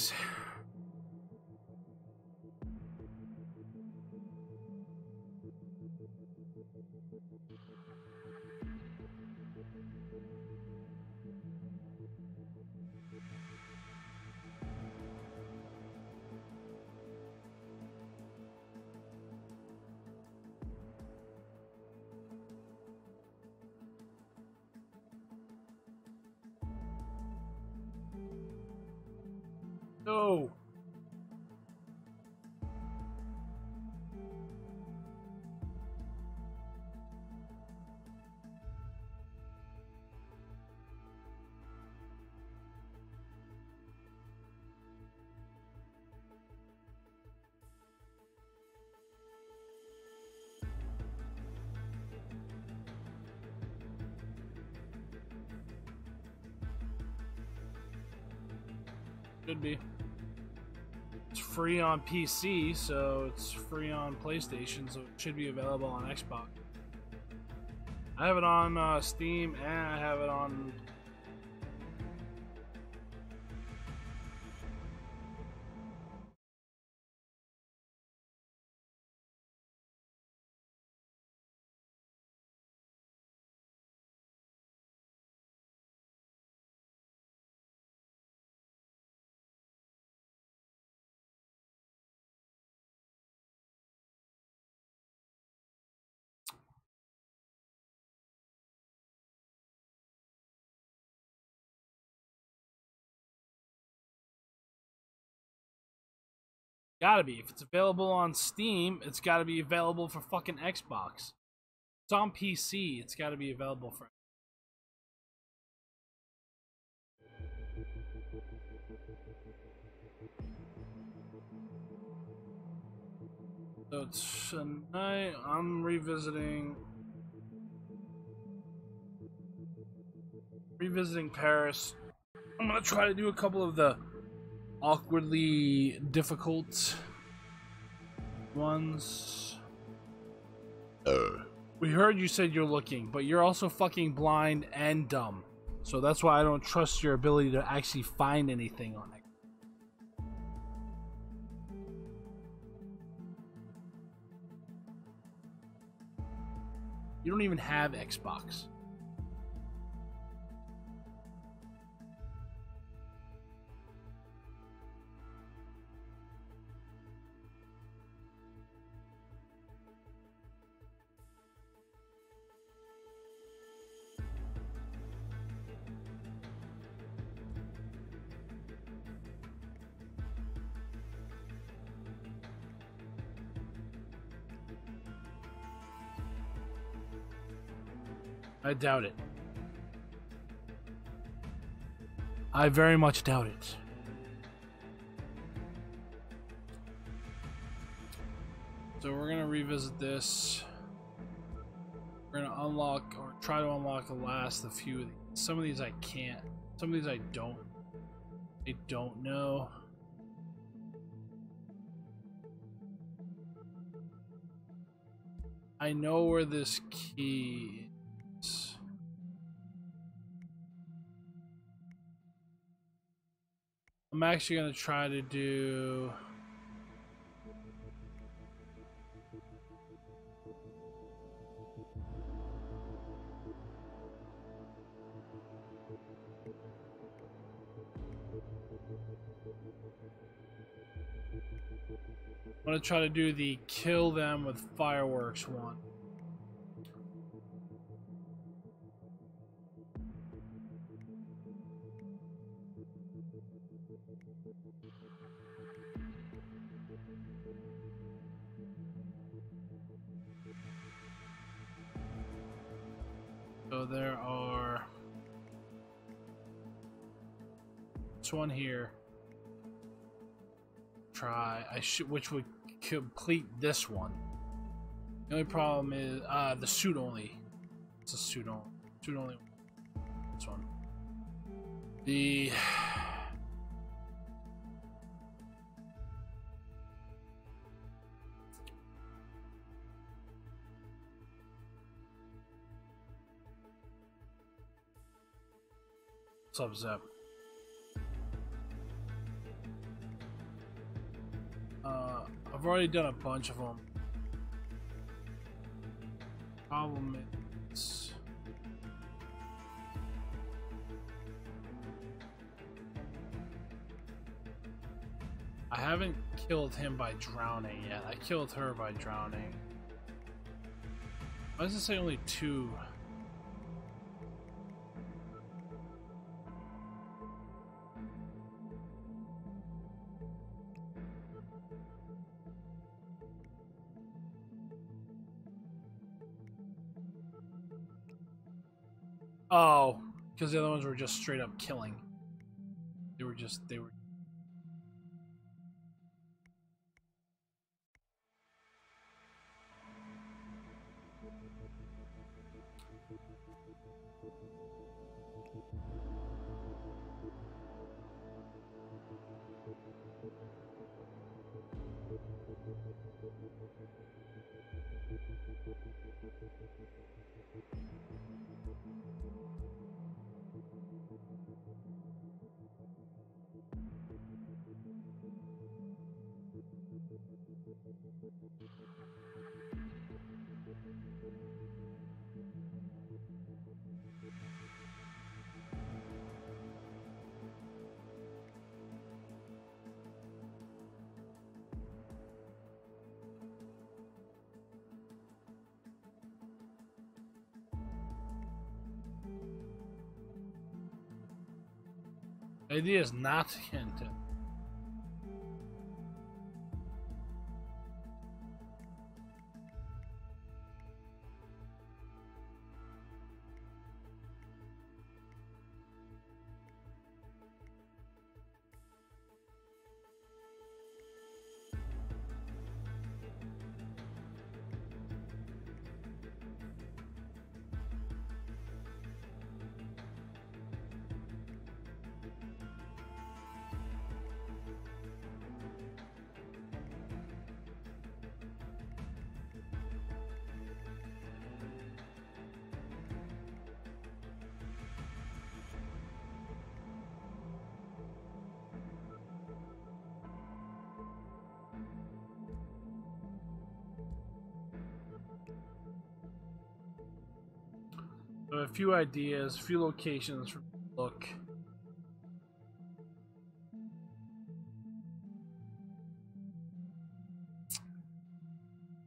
Hello, Be. It's free on PC, so it's free on PlayStation, so it should be available on Xbox. I have it on uh, Steam and I have it on. Gotta be. If it's available on Steam, it's gotta be available for fucking Xbox. It's on PC, it's gotta be available for. So tonight I'm revisiting revisiting Paris. I'm gonna try to do a couple of the awkwardly difficult ones. Oh. We heard you said you're looking, but you're also fucking blind and dumb. So that's why I don't trust your ability to actually find anything on it. You don't even have Xbox. I doubt it. I very much doubt it. So we're gonna revisit this. We're gonna unlock or try to unlock the last a few. Some of these I can't. Some of these I don't. I don't know. I know where this key I'm actually gonna try to do. I'm gonna try to do the kill them with fireworks one. There are this one here. Try I should which would complete this one. The only problem is uh the suit only. It's a suit only. Suit only. This one. The What's up, Zep? Uh, I've already done a bunch of them. Problem is... I haven't killed him by drowning yet. I killed her by drowning. Why does it say only two? Because the other ones were just straight up killing. They were just they were. Idea is not to few ideas, a few locations for look.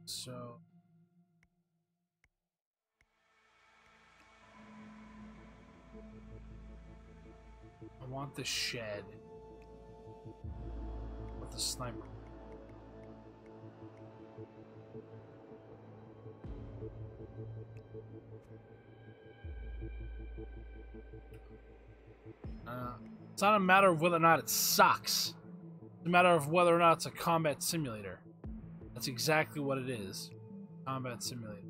So I want the shed with the sniper. It's not a matter of whether or not it sucks. It's a matter of whether or not it's a combat simulator. That's exactly what it is. Combat simulator.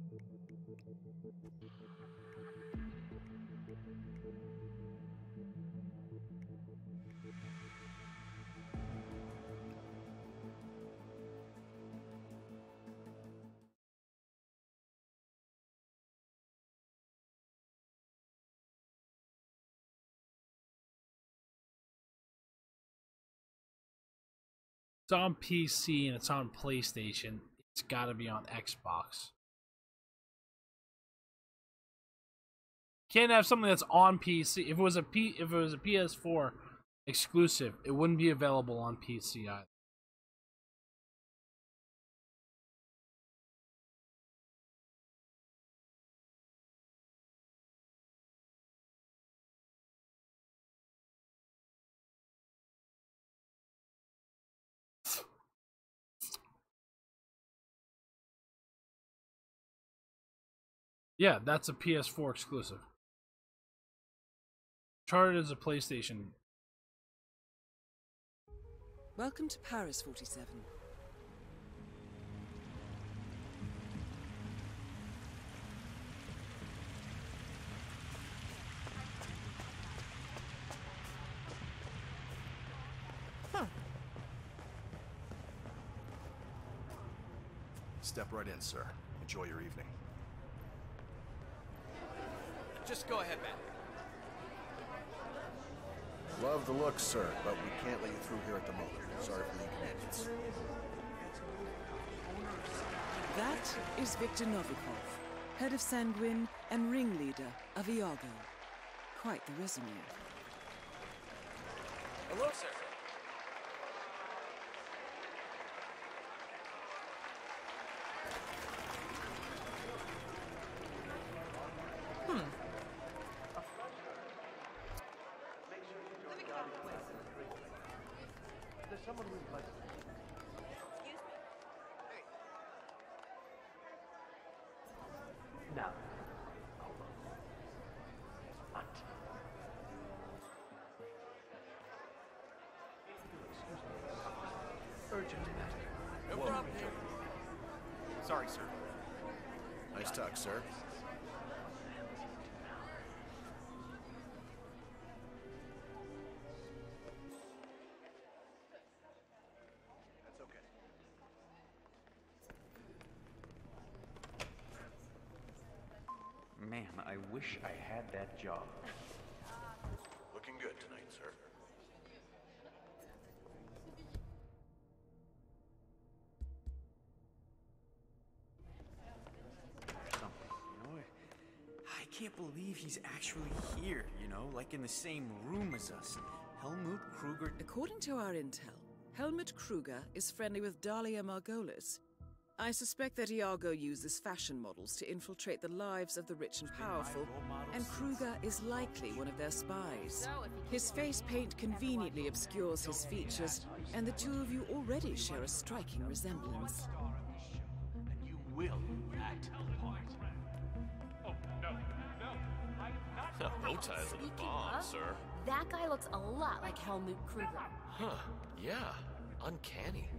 On PC and it's on PlayStation, it's got to be on Xbox. Can't have something that's on PC. If it was a P, if it was a PS4 exclusive, it wouldn't be available on PC either. Yeah, that's a PS4 exclusive. Charted as a PlayStation. Welcome to Paris 47. Step right in, sir. Enjoy your evening. Just go ahead, man. Love the look, sir, but we can't let you through here at the moment. Sorry for the inconvenience. That is Viktor Novikov, head of Sanguine and ringleader of Iago. Quite the resume. Hello, sir. Sorry, sir. Nice tuck, sir. Man, I wish I had that job. Can't believe he's actually here, you know? Like in the same room as us. Helmut Kruger. According to our intel, Helmut Kruger is friendly with Dalia Margolis. I suspect that Iago uses fashion models to infiltrate the lives of the rich and powerful, and Kruger is likely one of their spies. His face paint conveniently obscures his features, and the two of you already share a striking resemblance. Are the bomb, of, sir. That guy looks a lot like Helmut Kruger. Huh. Yeah. Uncanny.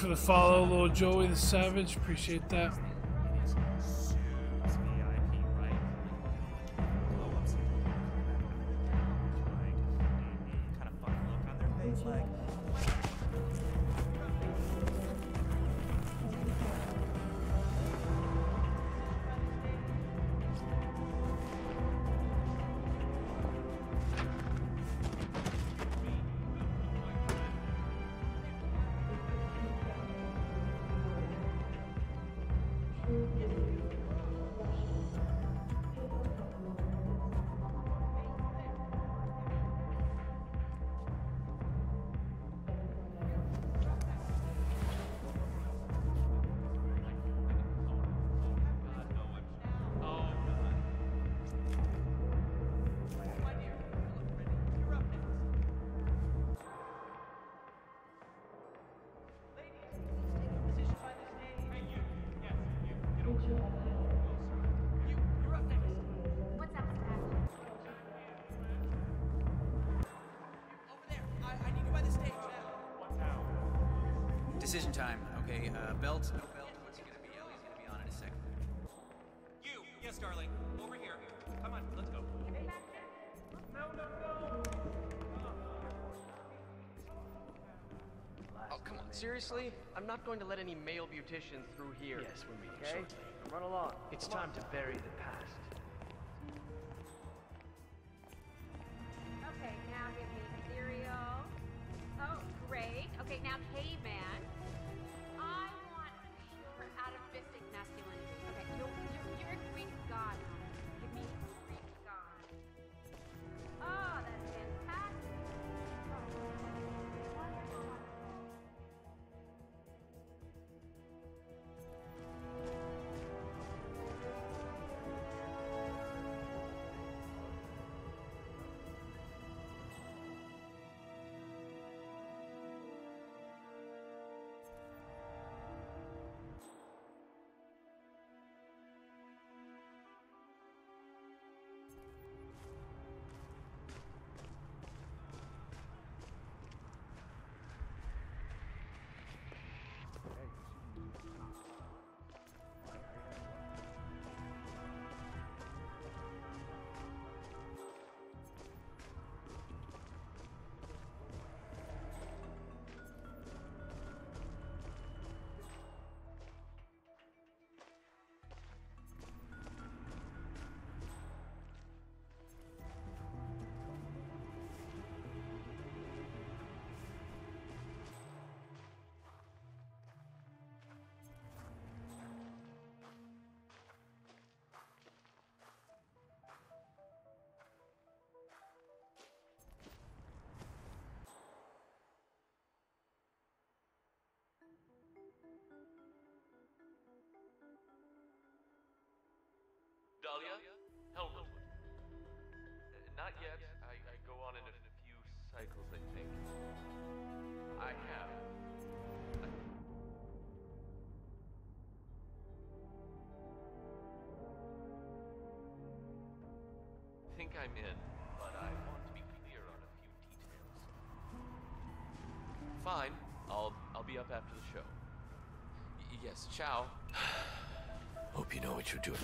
For the follow, little Joey the Savage. Appreciate that. Belt, no belt. What's he gonna be? Ellie's gonna be on in a second. You! Yes, darling. Over here. Come on, let's go. Oh, come on, seriously? I'm not going to let any male beauticians through here. Yes, we're meeting okay? shortly. Run along. It's time to bury the Dalia? Helmut. Uh, Not yet. I, I go on in a few cycles, I think. I have. I- think I'm in, but I want to be clear on a few details. Fine. I'll I'll be up after the show. Y- yes, ciao. Hope you know what you're doing.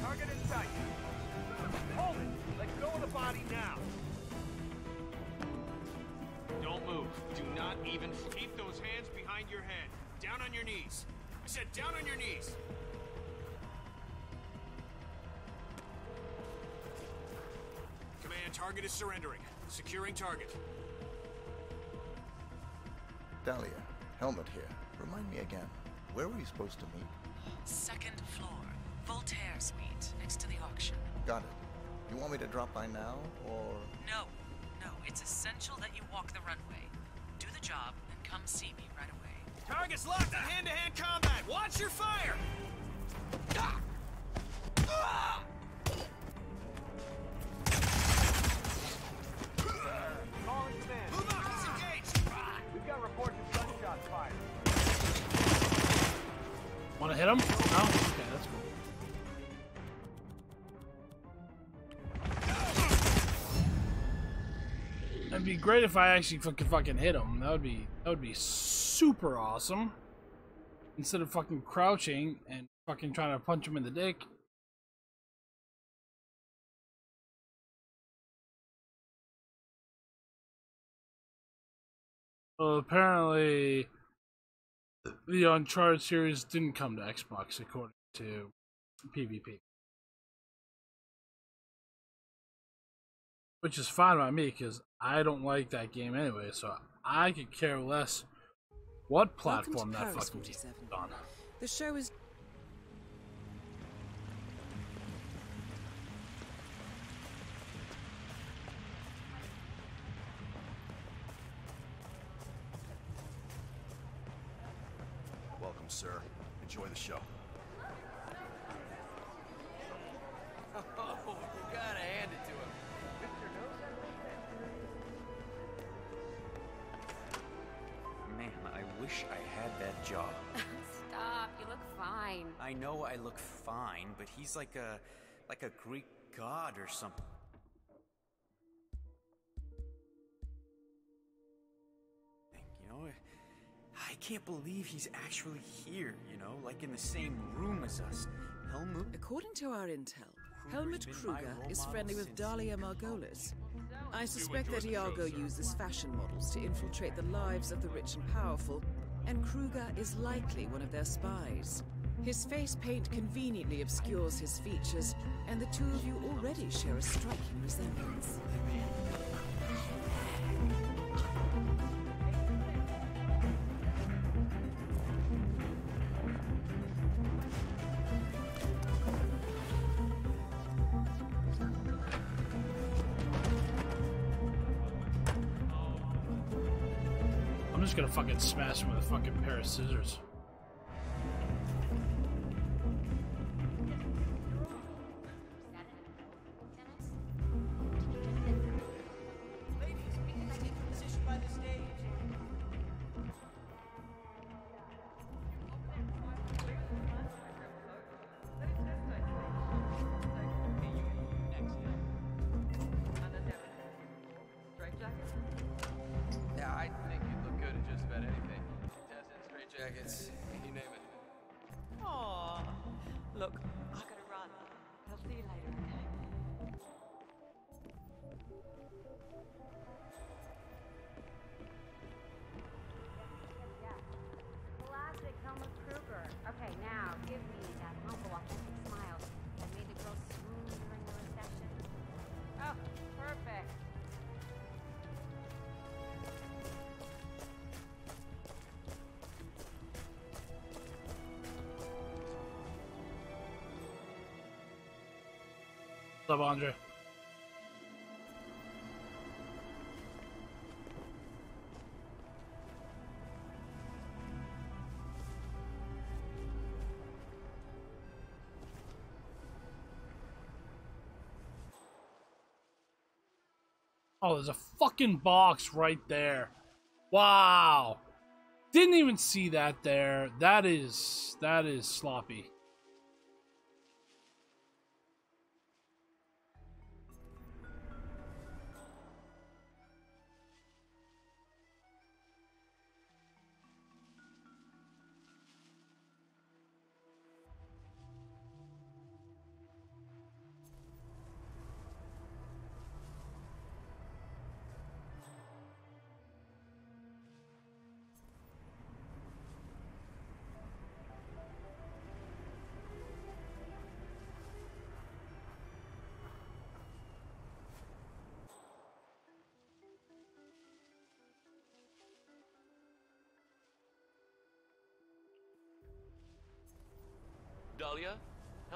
Target in sight. Hold it! Let go of the body now! Don't move. Do not even... Keep those hands behind your head. Down on your knees. I said down on your knees. Command, target is surrendering. Securing target. Dalia, Helmut here. Remind me again, where were we supposed to meet? Second floor, Voltaire Suite, next to the auction. Got it. You want me to drop by now, or... No, no, it's essential that you walk the runway. Do the job and come see me right away. Target's locked in hand-to-hand combat. Watch your fire! Ah! If I actually fucking fucking hit him. That would be that would be super awesome. Instead of fucking crouching and fucking trying to punch him in the dick. Well, apparently, the Uncharted series didn't come to Xbox according to PvP. Which is fine by me because I don't like that game anyway, so I could care less what platform that Paris fucking 47. is on. The show is Welcome, sir. Enjoy the show. Wish I had that job. Stop. You look fine. fine. I know I look fine, but he's like a like a Greek god or something. You know, I can't believe he's actually here, you know, like in the same room as us. Helmut According to our intel, Helmut Kruger is friendly with since- Dalia Margolis. I suspect that the show, Iago sir? used his fashion models to infiltrate the lives of the rich and powerful, and Kruger is likely one of their spies. His face paint conveniently obscures his features, and the two of you already share a striking resemblance. Fucking smash him with a fucking pair of scissors. Up, Andre? Oh, there's a fucking box right there. Wow. Didn't even see that there. That is that is sloppy.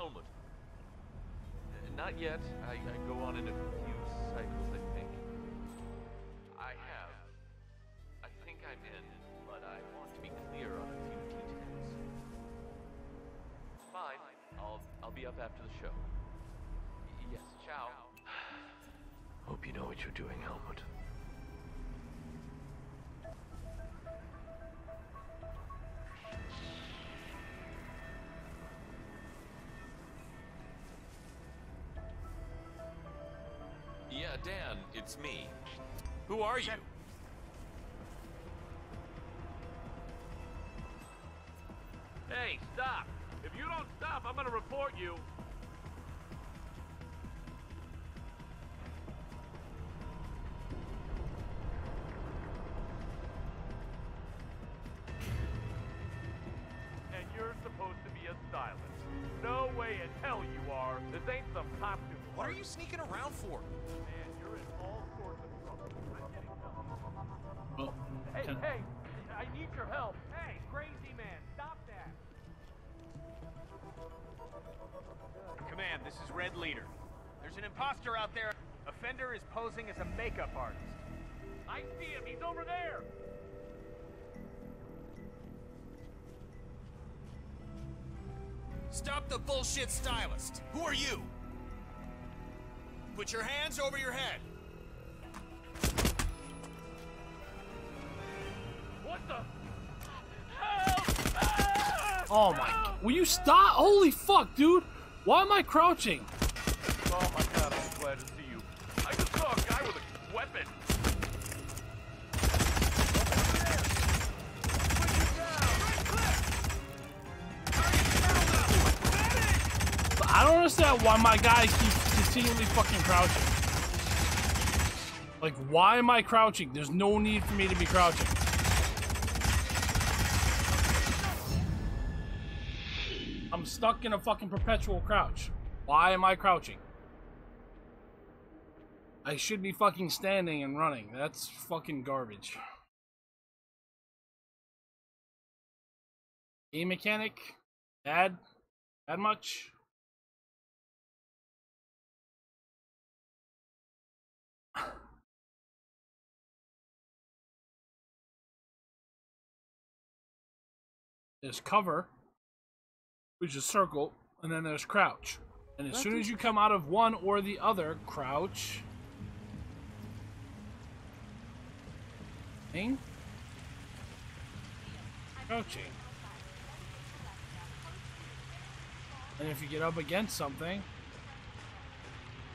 Helmut? Uh, Not yet. I, I go on in a few cycles, I think. I have. I think I'm in, but I want to be clear on a few details. Fine. I'll I'll be up after the show. Yes, ciao. Hope you know what you're doing, Helmut. It's me. Who are you? Hey, stop! If you don't stop, I'm gonna report you. And you're supposed to be a stylist. No way in hell you are. This ain't some costume. What are you sneaking around for? Man, can- hey, I need your help. Hey, crazy man, stop that. Command, this is Red Leader. There's an imposter out there. Offender is posing as a makeup artist. I see him. He's over there. Stop the bullshit, stylist. Who are you? Put your hands over your head. Oh my. Will you stop? Holy fuck, dude. Why am I crouching? Oh my god, I'm glad to see you. I just saw a guy with a weapon. I don't understand why my guys keep continually fucking crouching. Like, why am I crouching? There's no need for me to be crouching. Stuck in a fucking perpetual crouch. Why am I crouching? I should be fucking standing and running. That's fucking garbage. Game mechanic? Bad? Bad much? There's cover, which is circle, and then there's crouch. And as soon as you come out of one or the other, crouch. Thing. Crouching. And if you get up against something,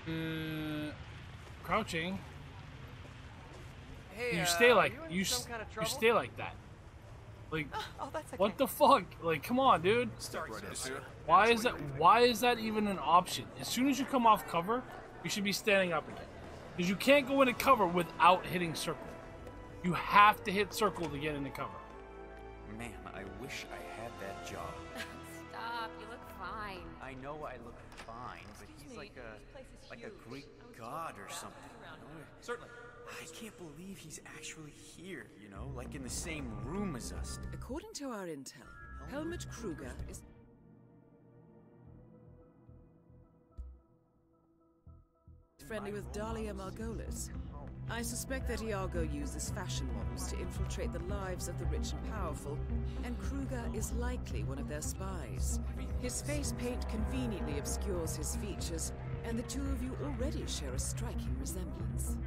uh, crouching, Hey, you uh, stay like you you kind of you stay like that. Like Oh, that's okay. what the fuck? Like come on, dude. Why is that? Why is that even an option? As soon as you come off cover, you should be standing up again, because you can't go into cover without hitting circle. You have to hit circle to get into cover. Man, I wish I had that job. Stop, you look fine. I know I look fine, but he's like a like a Greek god or something. you know? Certainly. I can't believe he's actually here, you know, like in the same room as us. According to our intel, Helmut Kruger is friendly with Dalia Margolis. I suspect that Iago uses fashion models to infiltrate the lives of the rich and powerful, and Kruger is likely one of their spies. His face paint conveniently obscures his features, and the two of you already share a striking resemblance.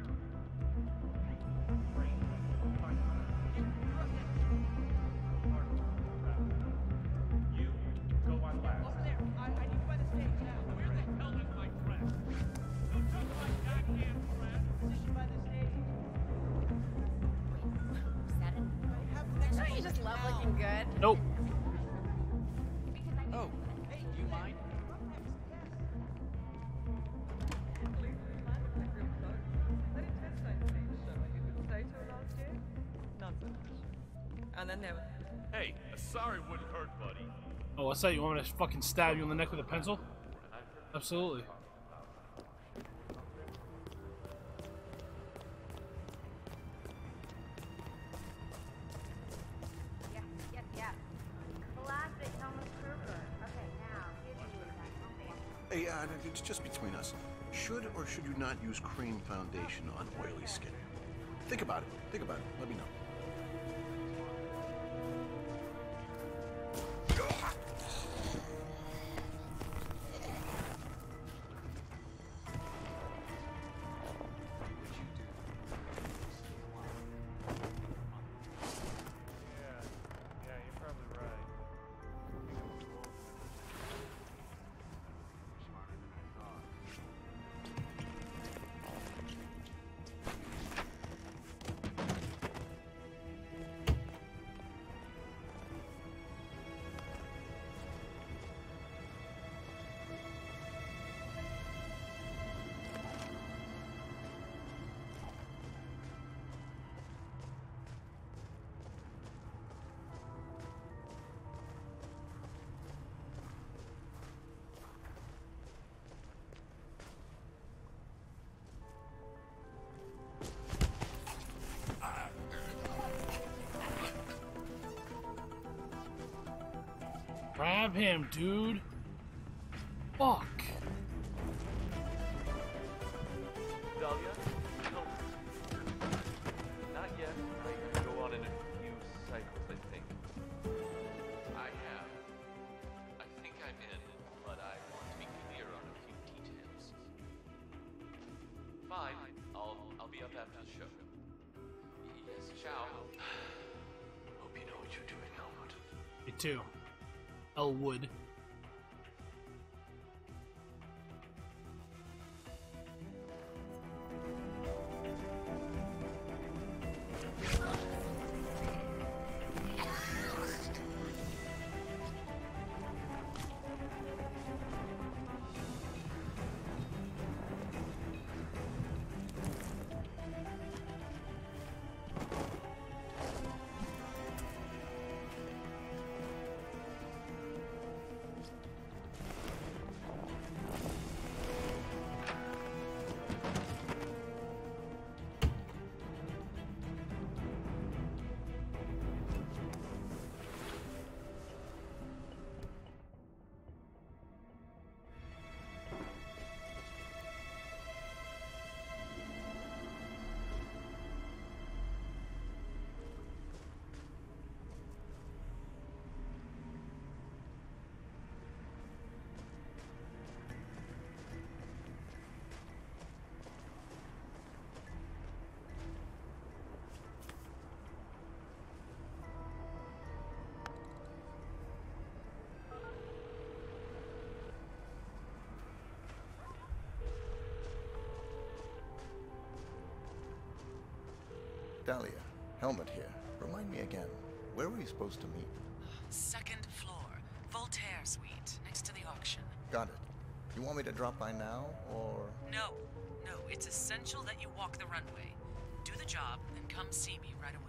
Nope. Oh, hey, do you mind? And then there Hey, a sorry wouldn't hurt, buddy. Oh, what's that? You want me to fucking stab you in the neck with a pencil? Absolutely. Hey, uh, it's just between us. Should or should you not use cream foundation on oily skin? Think about it. Think about it. Let me know. Grab him, dude. Fuck. Dalia? No. Not yet. I go on in a few cycles, I think. I have. I think I'm in, but I want to be clear on a few details. Fine. I'll I'll be up after the show. Yes, ciao. Hope you know what you're doing, Helmut. Me too. Elwood. Dalia, Helmut here. Remind me again, where were we supposed to meet? Second floor, Voltaire Suite, next to the auction. Got it. You want me to drop by now, or... No, no, it's essential that you walk the runway. Do the job, and come see me right away.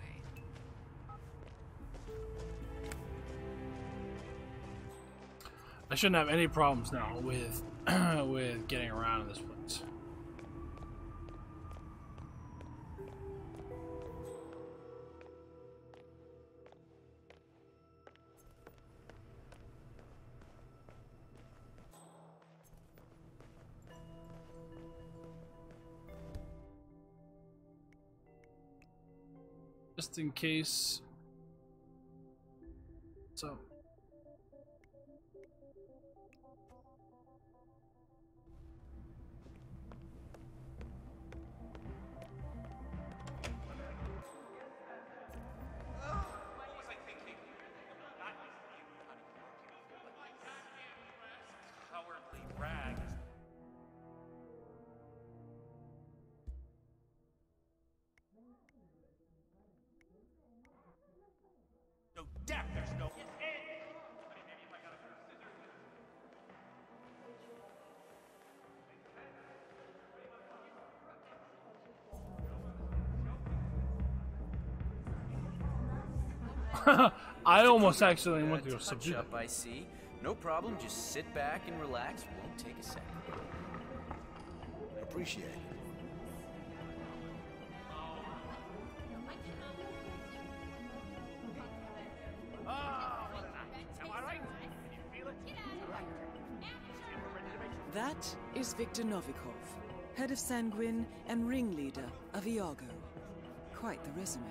I shouldn't have any problems now with with getting around in this place. In case. So. I almost accidentally went to go touch subdue up. I see. No problem. Just sit back and relax. Won't take a second. Appreciate it. Am I right? Can you feel it? That is Viktor Novikov, head of Sanguine and ringleader of Iago. Quite the resume.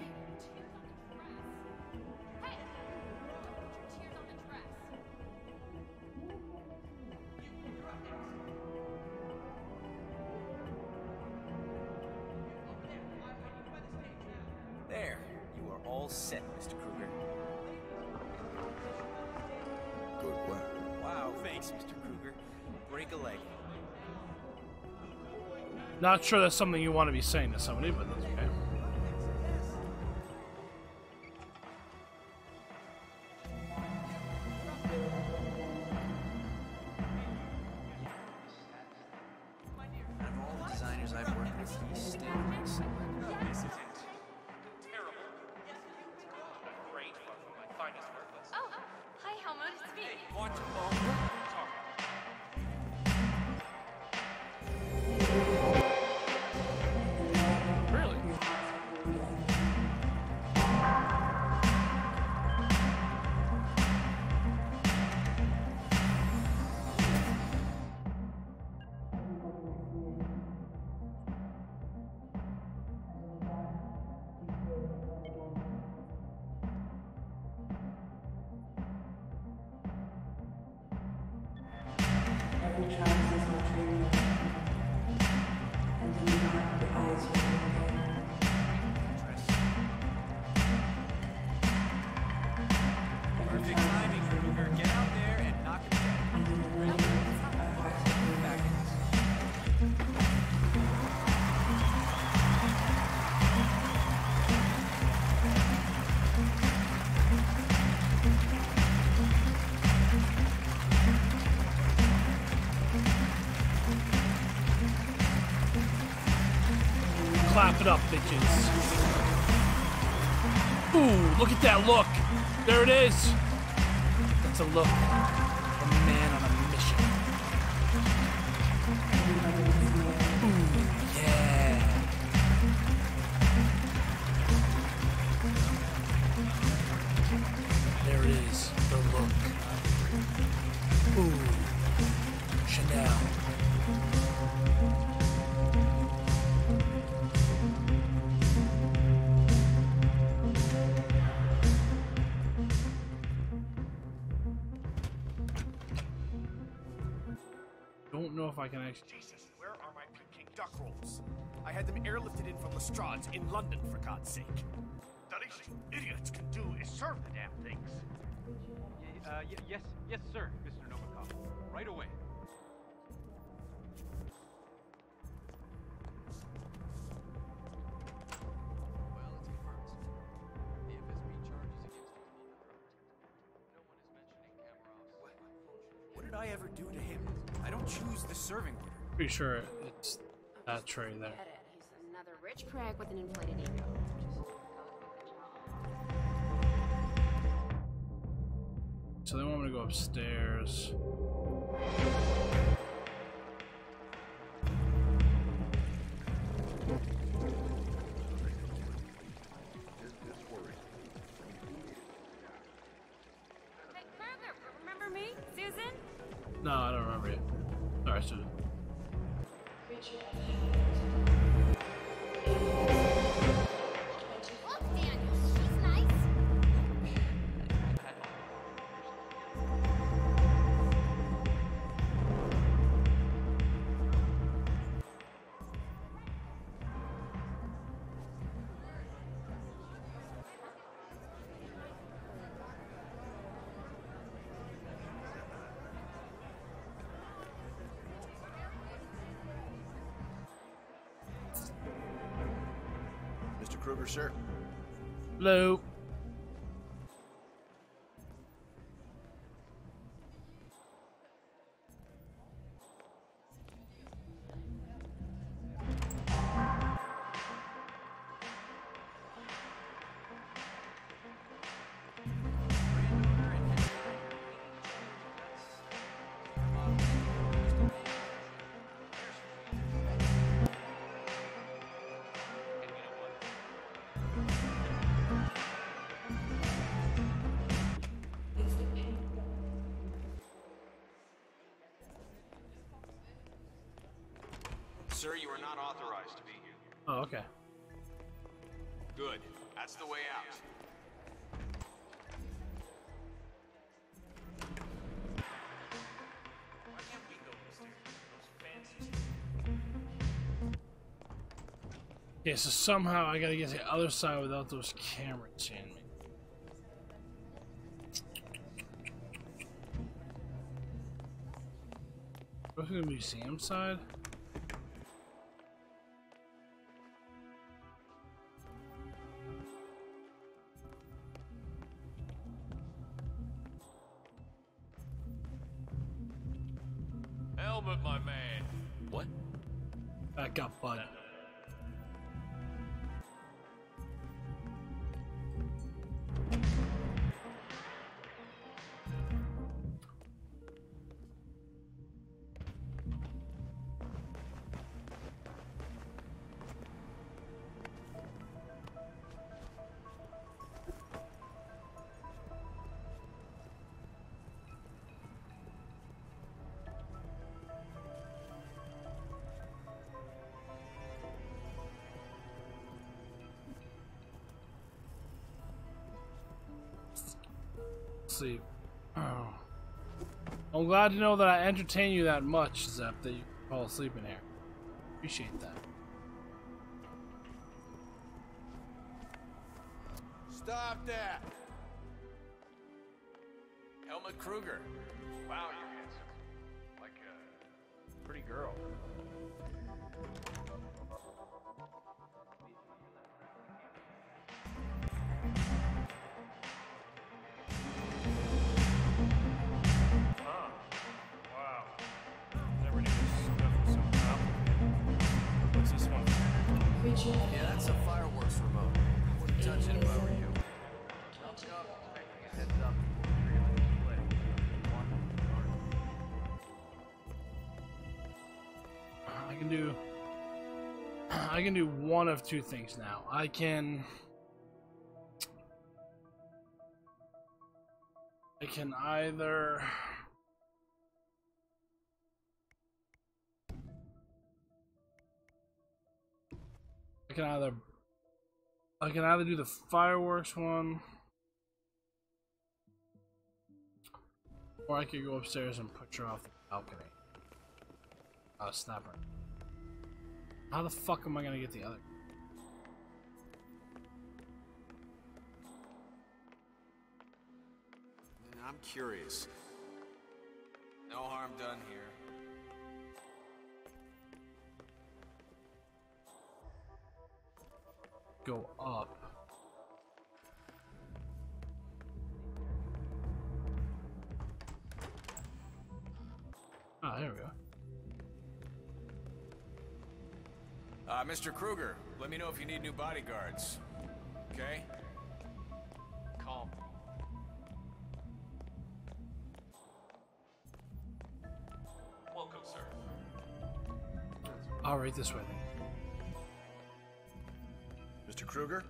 Not sure that's something you want to be saying to somebody, but that look. There it is. Lestrade's in London, for God's sake. The least idiots can do is serve the damn things. Uh, y- yes, yes, sir, Mr. Novikov. Right away. What did I ever do to him? I don't choose the serving order. Pretty sure it's that tray there. Get it. He's another rich prick with an inflated ego. So they want me to go upstairs. Kruger, sir. Hello. Yeah, so somehow I gotta get to the other side without those cameras seeing me. Go to the museum side? I'm glad to know that I entertain you that much, Zep, that you fall asleep in here. Appreciate that. Of two things now. I can. I can either. I can either. I can either do the fireworks one. Or I could go upstairs and put her off the balcony. Uh, snapper. How the fuck am I gonna get the other? I'm curious. No harm done here. Go up. Ah, there we go. Uh, Mr. Kruger, let me know if you need new bodyguards. Okay? Right, this way then. Mr. Kruger?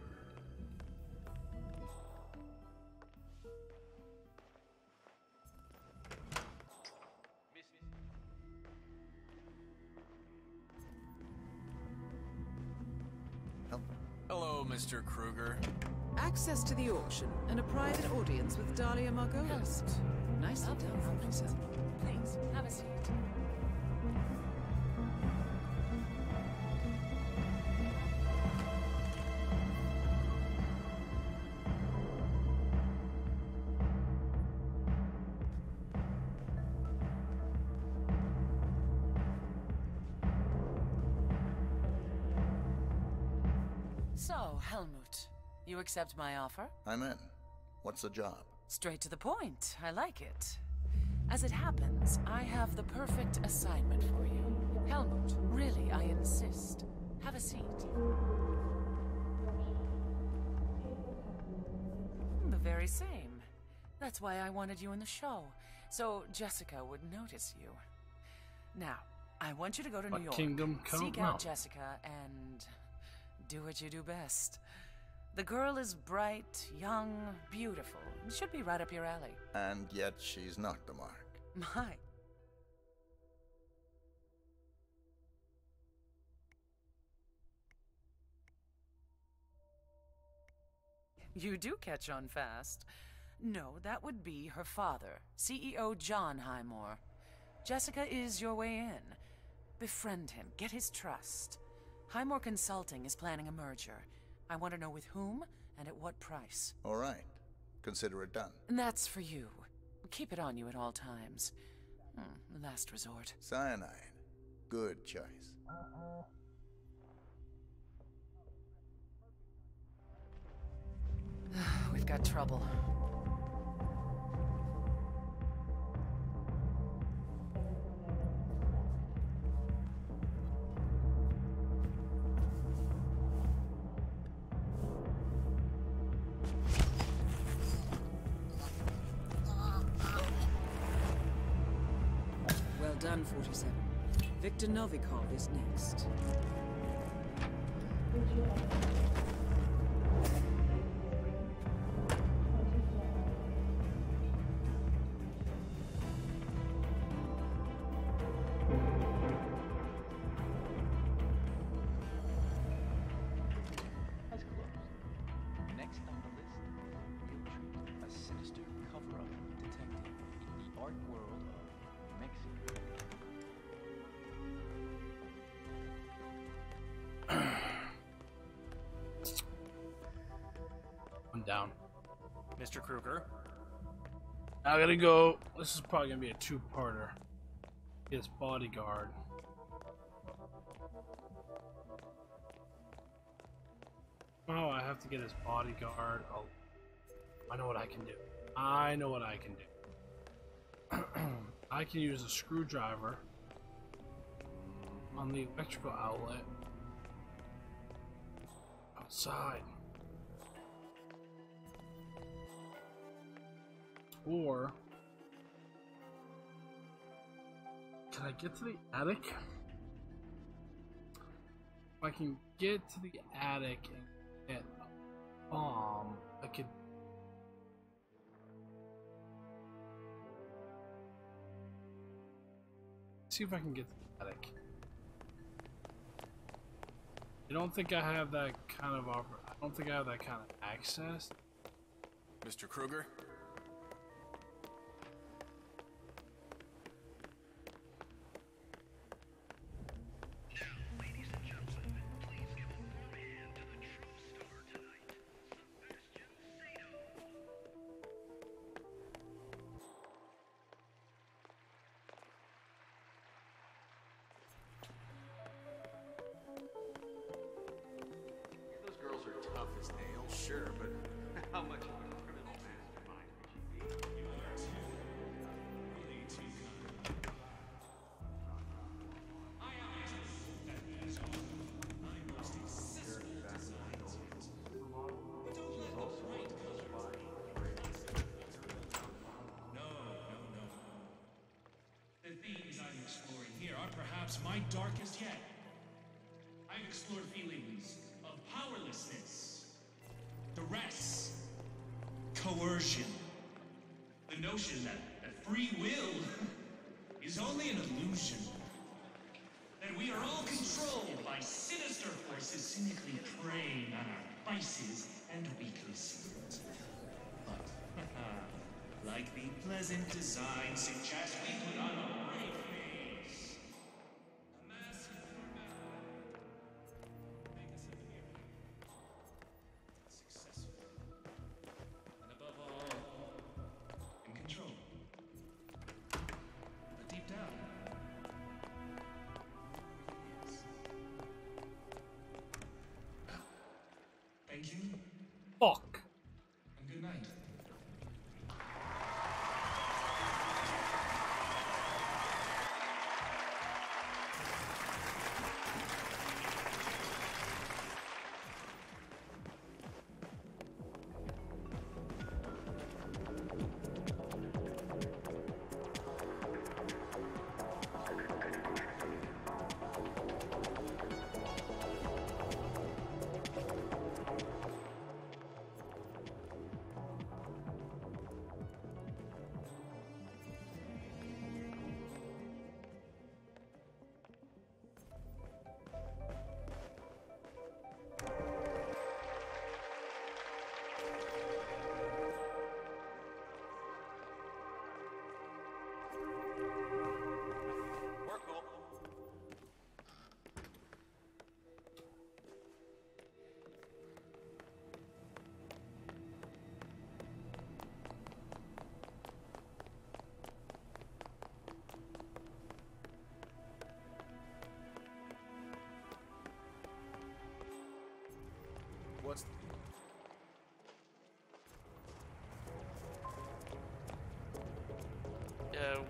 Hello, Mr. Kruger. Access to the auction and a private audience with Dalia Margolis. Nicely done, 47. Please, have a seat. Accept my offer? I'm in. What's the job? Straight to the point. I like it. As it happens, I have the perfect assignment for you. Helmut, really, I insist. Have a seat. The very same. That's why I wanted you in the show, so Jessica would notice you. Now, I want you to go to What, New York, Kingdom Come? seek out No. Jessica, and do what you do best. The girl is bright, young, beautiful. Should be right up your alley. And yet she's not the mark. My. You do catch on fast. No, that would be her father, CEO John Highmore. Jessica is your way in. Befriend him, get his trust. Highmore Consulting is planning a merger. I want to know with whom and at what price. All right. Consider it done. And that's for you. Keep it on you at all times. Hmm, last resort. Cyanide. Good choice. We've got trouble. Well done, 47. Viktor Novikov is next. I gotta go. This is probably gonna be a two-parter. His bodyguard. Oh, I have to get his bodyguard. Oh, I know what I can do. I know what I can do. I can use a screwdriver on the electrical outlet outside. Or can I get to the attic? If I can get to the attic and get a bomb, I could see if I can get to the attic. I don't think I have that kind of offer. I don't think I have that kind of access. Mr. Kruger? Coercion. The notion that, that free will is only an illusion. That we are all controlled by sinister forces cynically preying on our vices and weaknesses. But, like the pleasant design suggests, we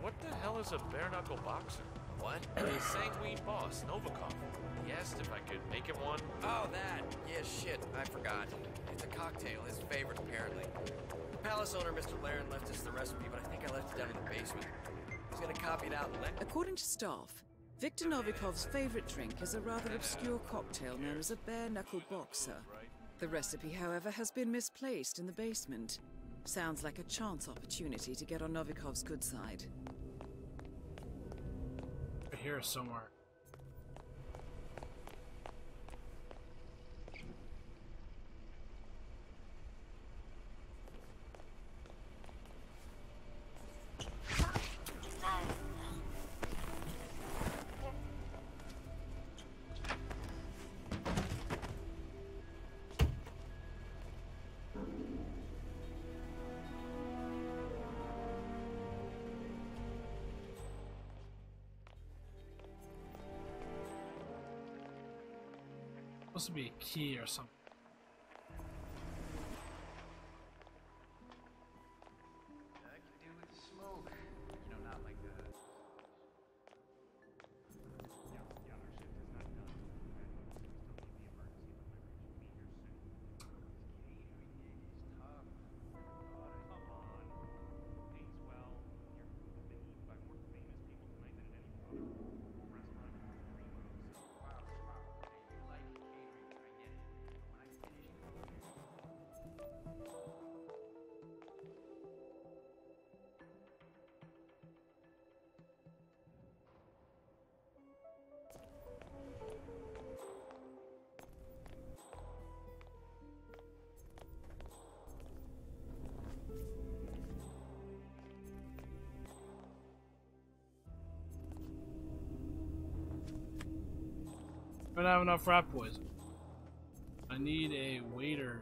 what the hell is a bare knuckle boxer? What? The sanguine boss, Novikov. He asked if I could make him one. Oh, that. Yeah, shit. I forgot. It's a cocktail. His favorite, apparently. The palace owner, Mr. Laren, left us the recipe, but I think I left it down in the basement. He's gonna copy it out and let According to staff, Viktor Novikov's favorite drink is a rather obscure cocktail known as a bare knuckle boxer. The recipe, however, has been misplaced in the basement. Sounds like a chance opportunity to get on Novikov's good side. Here somewhere. Key or something. Don't have enough rat poison. I need a waiter.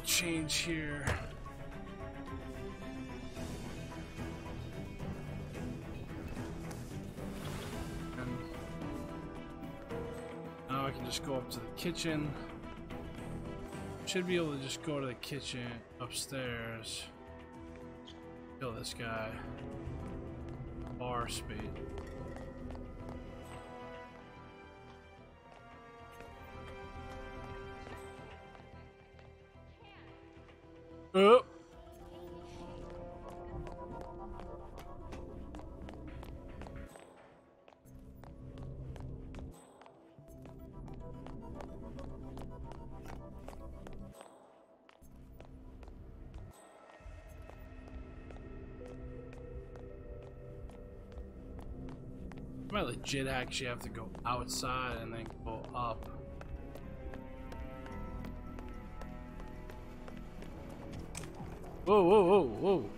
I'll change here. And now I can just go up to the kitchen. Should be able to just go to the kitchen upstairs. Kill this guy. Bar speed. Legit actually have to go outside and then go up. Whoa, whoa, whoa, whoa.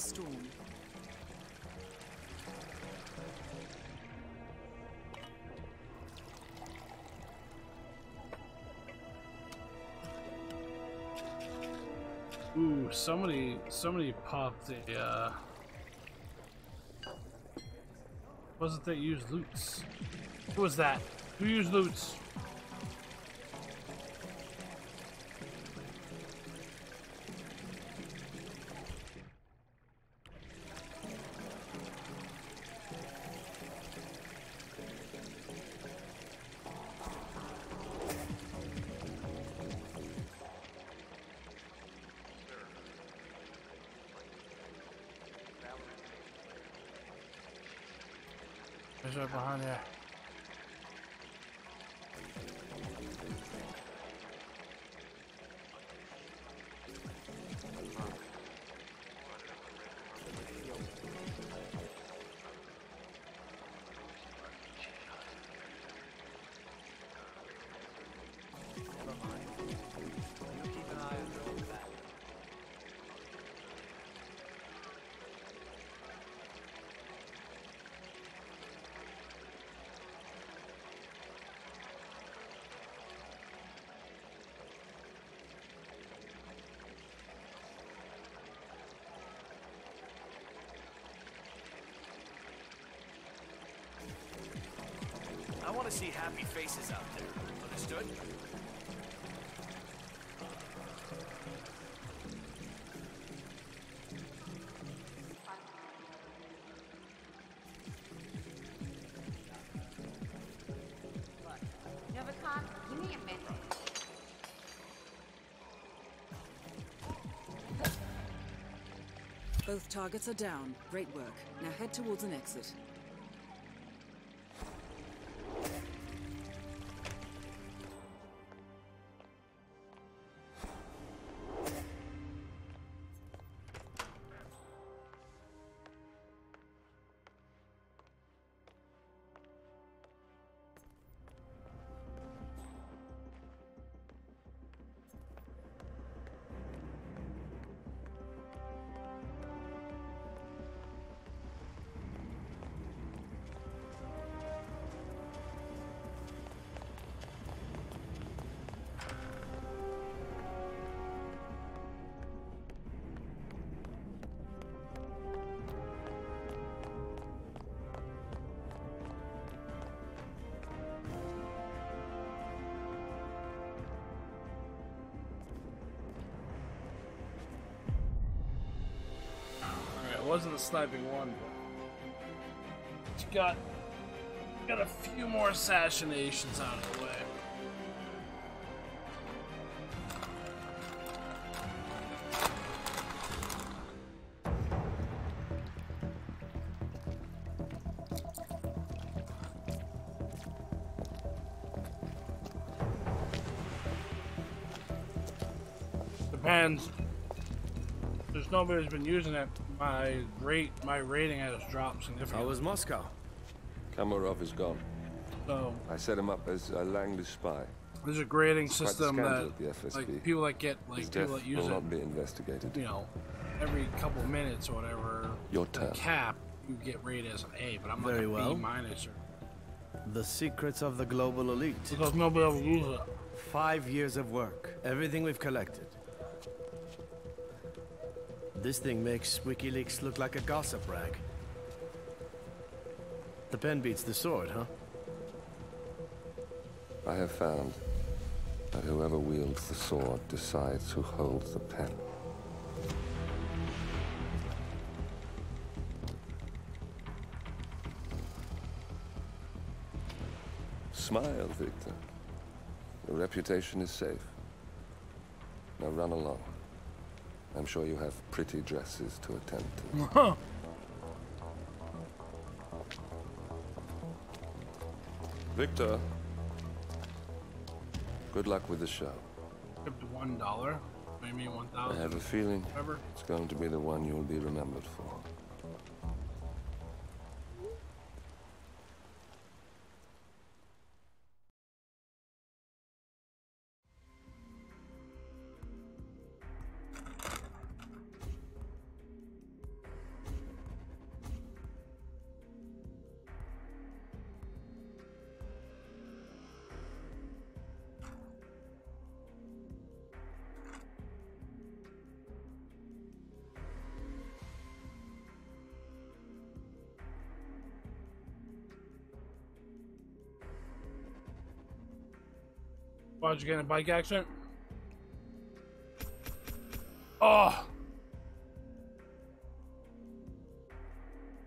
A storm. Ooh, somebody, somebody popped a, uh... Was it that used loots? Who was that? Who used loots? Want to see happy faces out there. Understood? Novikov, give me a minute. Both targets are down. Great work. Now head towards an exit. Wasn't a sniping one, but you got got a few more assassinations out of the way. Depends. There's nobody who's been using it. My rate, my rating has dropped significantly. How was Moscow? Kamarov is gone. So I set him up as a Langley spy. there's a grading It's system scandal that the FSB. like people that get His like people death that use will it, not be investigated. you know, every couple minutes or whatever. Your the turn. cap you get rated as an A, but I'm Very like a well. B minus or The secrets of the global elite. because nobody will use it. Five years of work. Everything we've collected. This thing makes WikiLeaks look like a gossip rag. The pen beats the sword, huh? I have found that whoever wields the sword decides who holds the pen. Smile, Viktor. Your reputation is safe. Now run along. I'm sure you have pretty dresses to attend to. Viktor. Good luck with the show. Tipped one dollar, maybe one I have a feeling Whatever. it's going to be the one you'll be remembered for. You get a bike accident? Oh,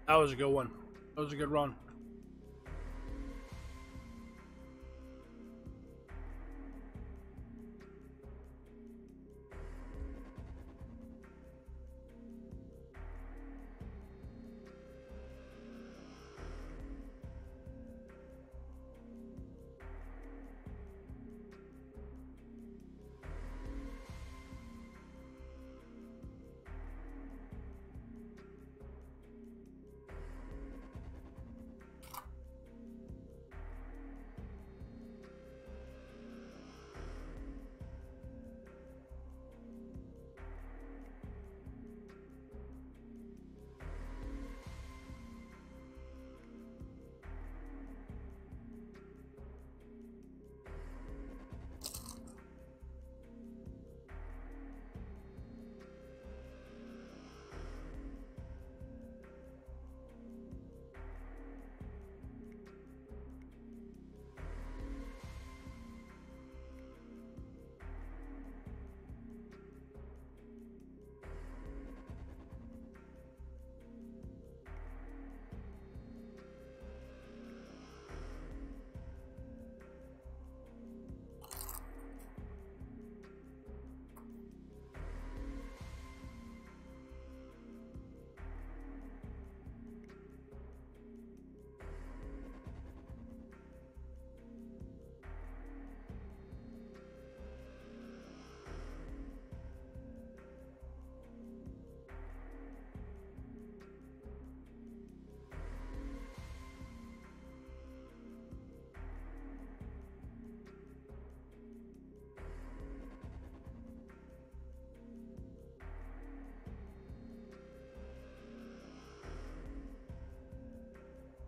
that was a good one. That was a good run.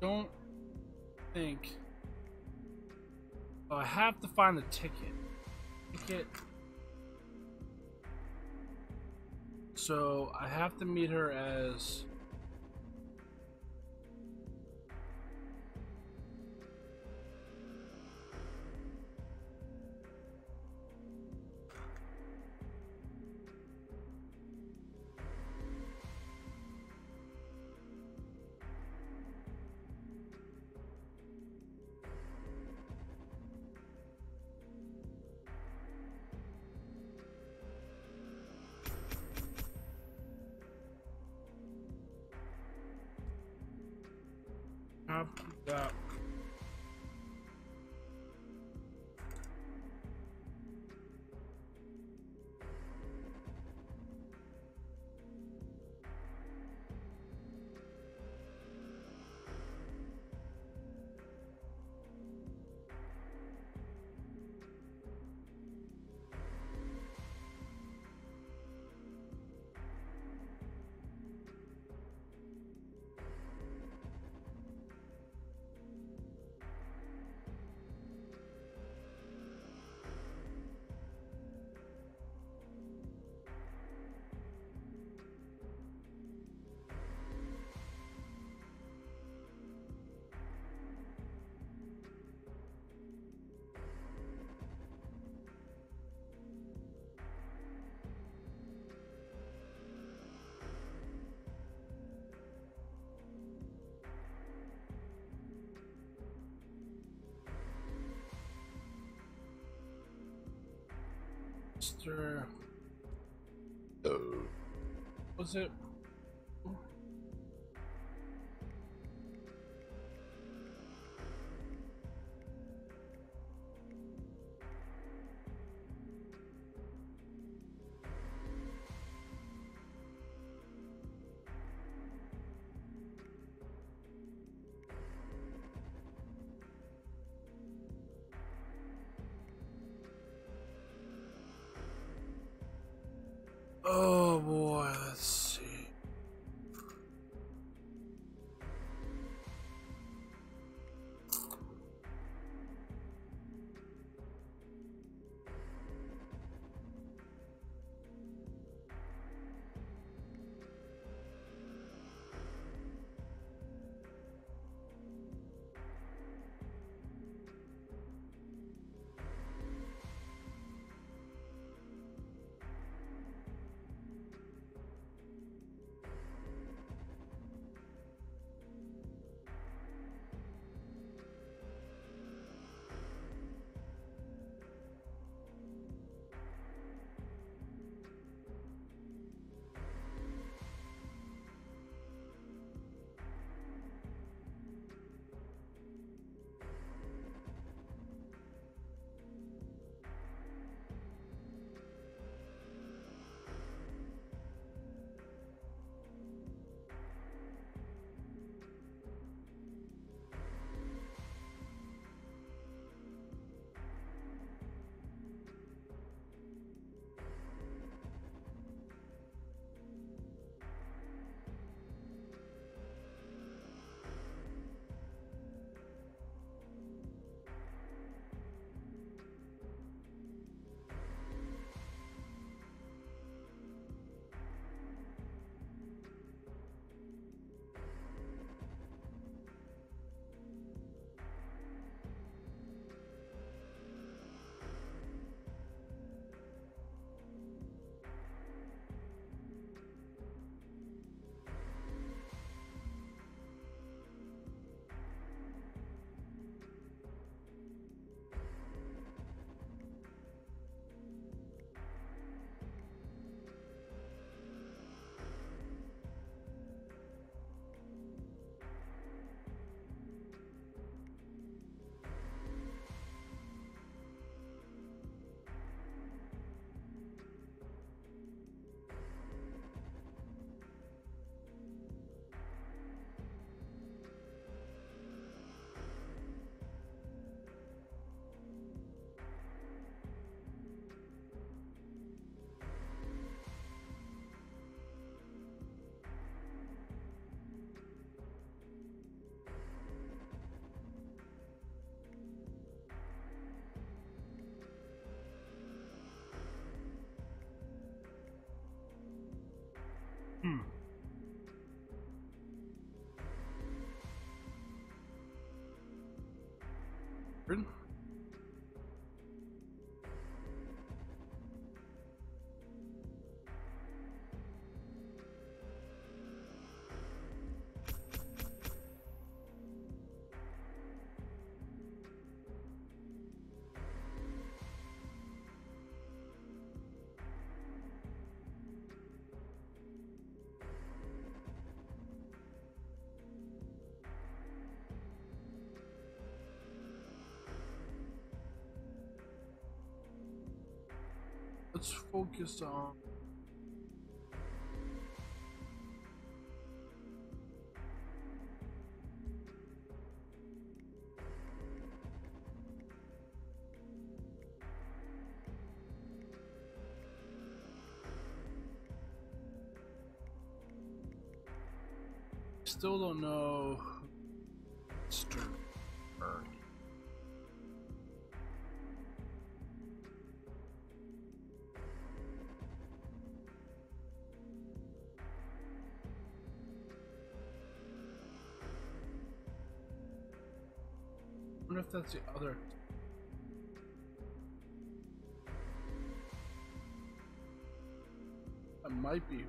Don't think. Oh, I have to find the ticket. Ticket. So I have to meet her as. Mr. Oh. Was it? Oh Hmm. Let's focus on. Still don't know. That's the other. That might be.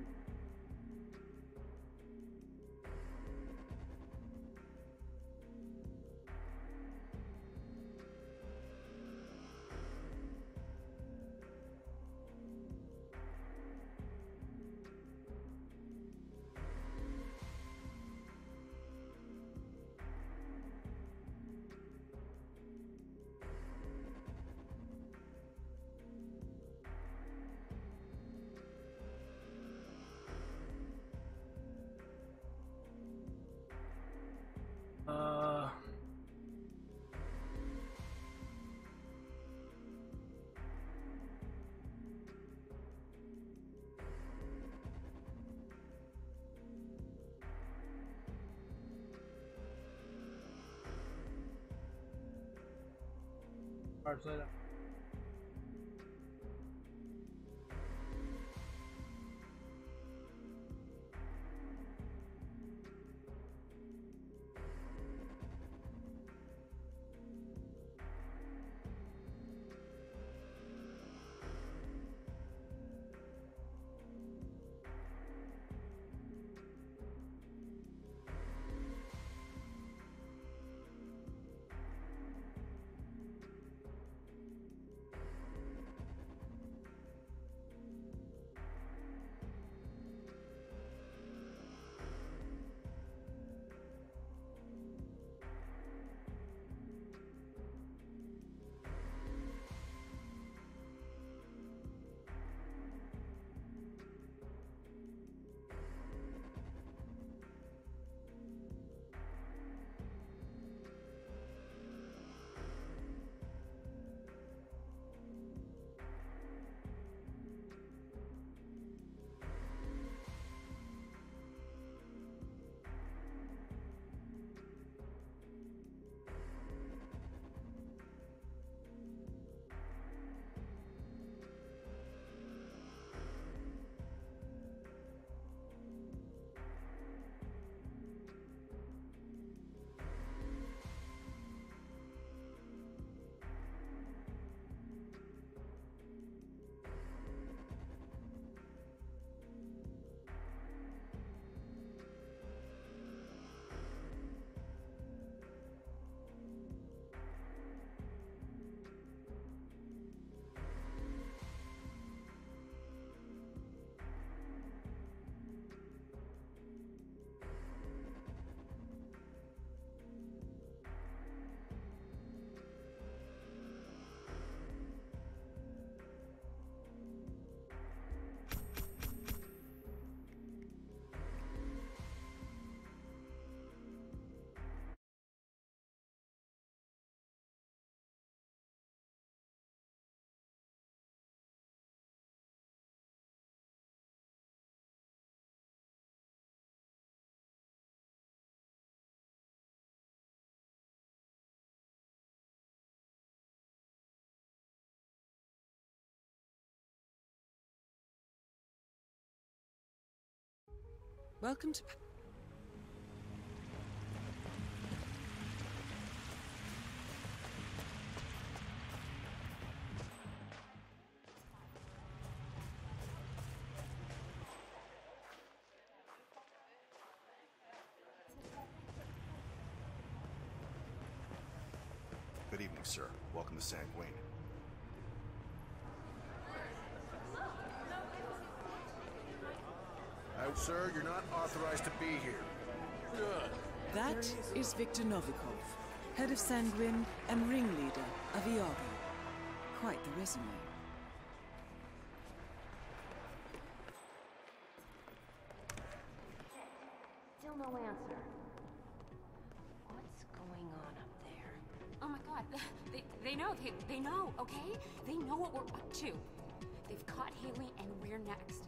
Alright, so Welcome to. Good evening, sir. Welcome to Sanguine. Sir, you're not authorized to be here. Good. That is Viktor Novikov, head of Sanguine and ringleader of Iago. Quite the resume. Still no answer. What's going on up there? Oh my god, they, they know, they, they know, okay? They know what we're up to. They've caught Haley and we're next.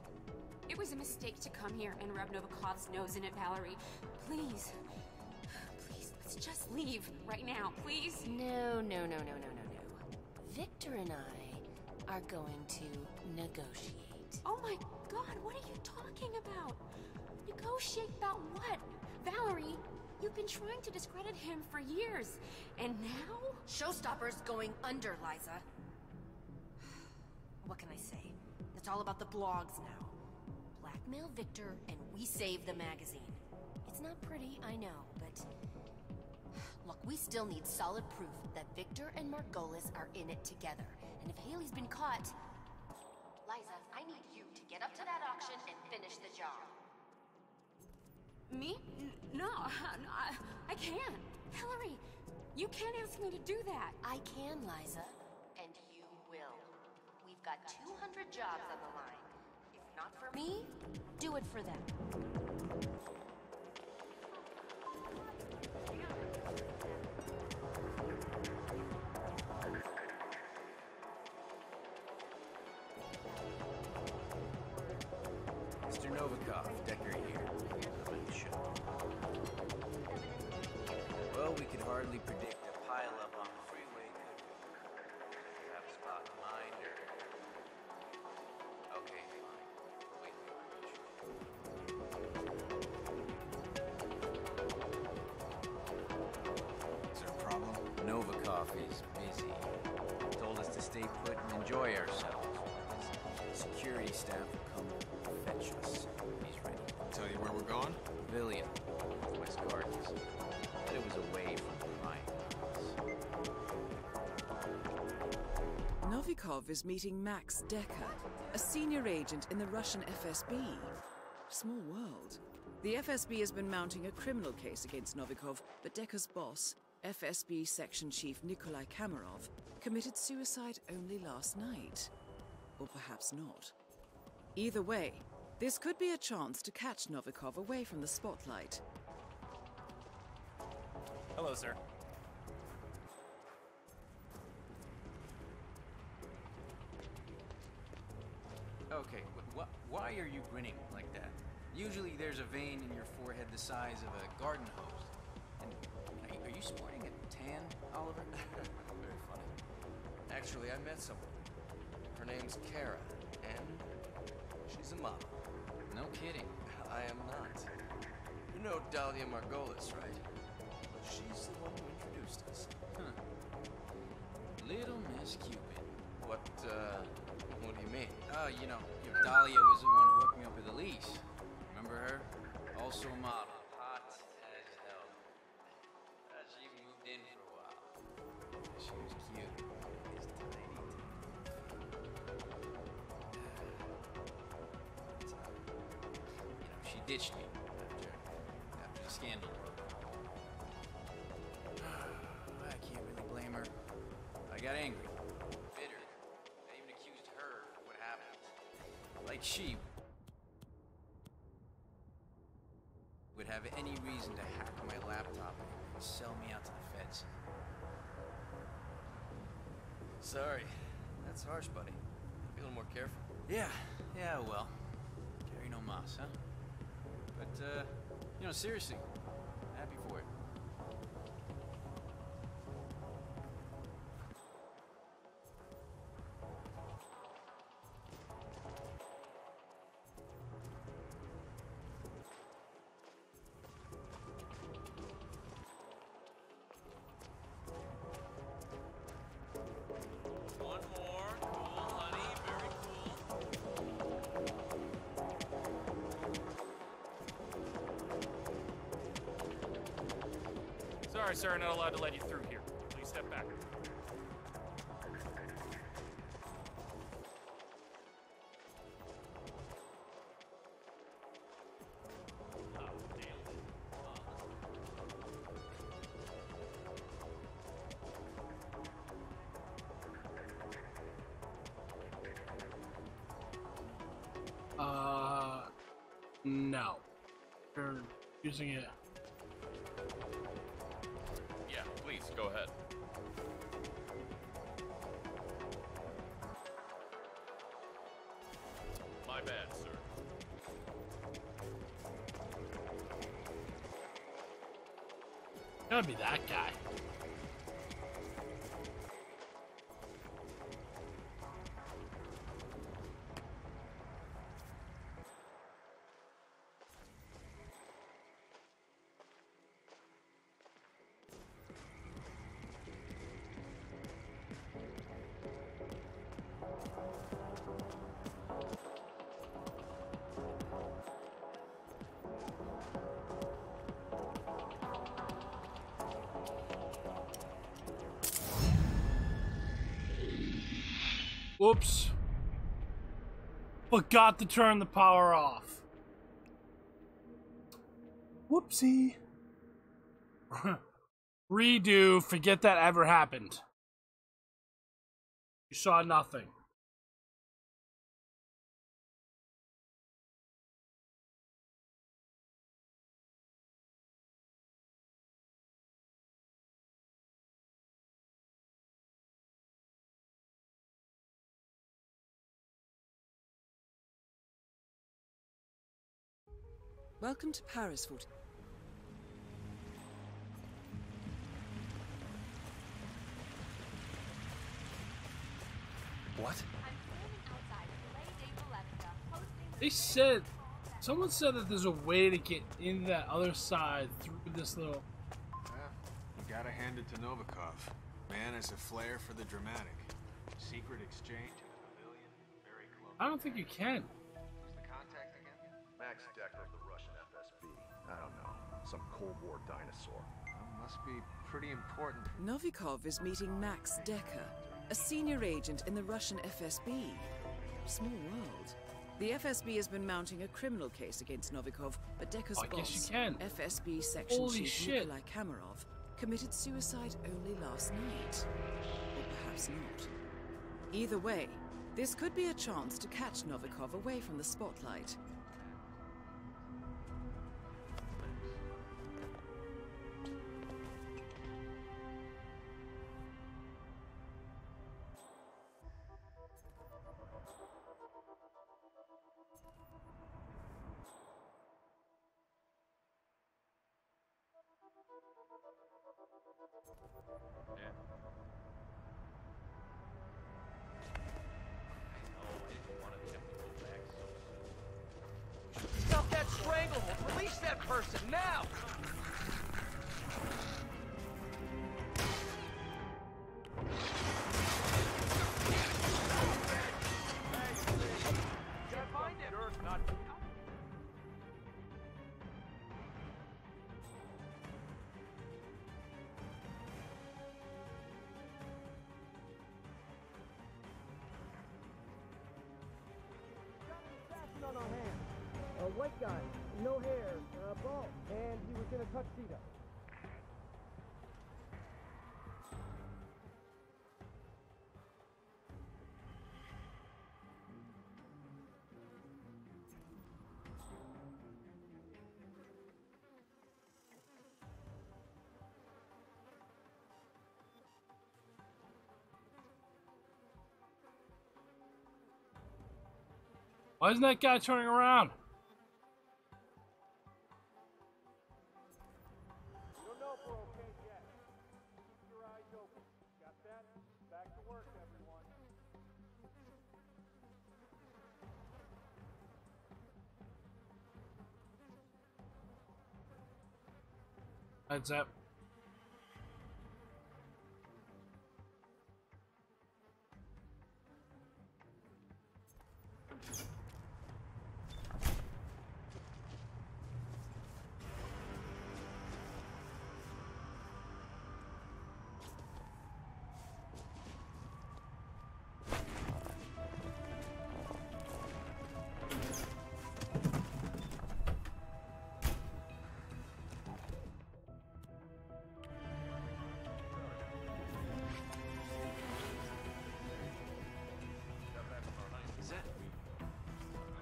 It was a mistake to come here and rub Novikov's nose in it, Valerie. Please. Please, let's just leave right now, please. No, no, no, no, no, no, no. Viktor and I are going to negotiate. Oh my god, what are you talking about? Negotiate about what? Valerie, you've been trying to discredit him for years, and now? Showstopper's going under, Liza. What can I say? It's all about the blogs now. Blackmail Viktor, and we save the magazine. It's not pretty, I know, but... Look, we still need solid proof that Viktor and Margolis are in it together. And if Haley's been caught... Liza, I need you to get up to that auction and finish the job. Me? N- no, no I, I can't. Hillary, you can't ask me to do that. I can, Liza. And you will. We've got 200 jobs on the line. Not for me, do it for them. Novikov is busy. Told us to stay put and enjoy ourselves. His security staff will come fetch us. He's ready. Tell you where we're going? Pavilion, West Gardens. But it was away from the prying Novikov is meeting Max Decker, a senior agent in the Russian FSB. Small world. The FSB has been mounting a criminal case against Novikov, but Decker's boss, FSB Section Chief Nikolai Kamarov, committed suicide only last night. Or perhaps not. Either way, this could be a chance to catch Novikov away from the spotlight. Hello, sir. Okay, wh- wh- why are you grinning like that? Usually there's a vein in your forehead the size of a garden hose. Are you, sporting a tan, Oliver? Very funny. Actually, I met someone. Her name's Kara, and she's a model. No kidding. I am not. You know Dalia Margolis, right? She's the one who introduced us. Huh. Little Miss Cupid. What, uh, what do you mean? Oh, you know, your Dalia was the one who hooked me up with Elise. Remember her? Also a model. Ditched me after, after the scandal. I can't really blame her. I got angry. Bitter. I even accused her of what happened. Like she would have any reason to hack my laptop and sell me out to the feds. Sorry. That's harsh, buddy. Be a little more careful. Yeah, yeah, well. Carry no mas, huh? But, uh, you know, seriously, Sorry, sir, not allowed to let you Gotta be that guy. Forgot to turn the power off. Whoopsie. Redo, forget that ever happened. You saw nothing. Welcome to Paris, Fort. What? They said, someone said that there's a way to get in that other side through this little. Ah, you gotta hand it to Novikov. Man has a flair for the dramatic. Secret exchange in the pavilion, very close. I don't think you can. Who's the contact again? Max Decker I don't know. Some Cold War dinosaur. must be pretty important. Novikov is meeting Max Decker, a senior agent in the Russian FSB. Small world. The FSB has been mounting a criminal case against Novikov, but Decker's oh, I boss, can. FSB Section Holy Chief shit. Nikolai Kamarov, committed suicide only last night. Or perhaps not. Either way, this could be a chance to catch Novikov away from the spotlight. White guy, no hair, uh, bald, and he was in a tuxedo. Why isn't that guy turning around? Heads up.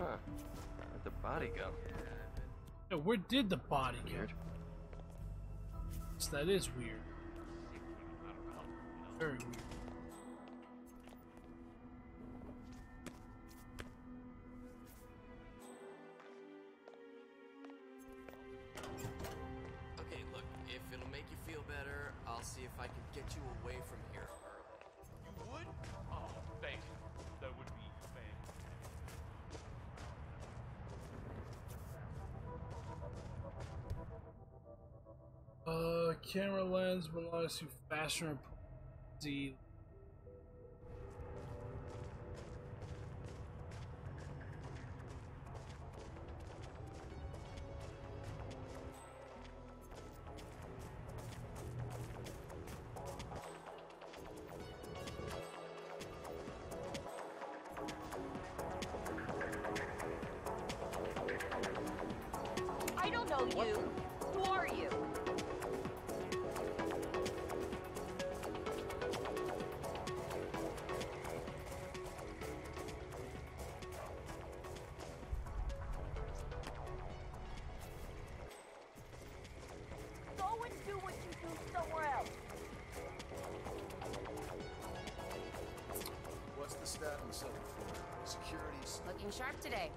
Huh. Where'd the body go? Where did the body go? Yes, that is weird. Camera lens will allow us to faster and see. I don't know you. Looking sharp today.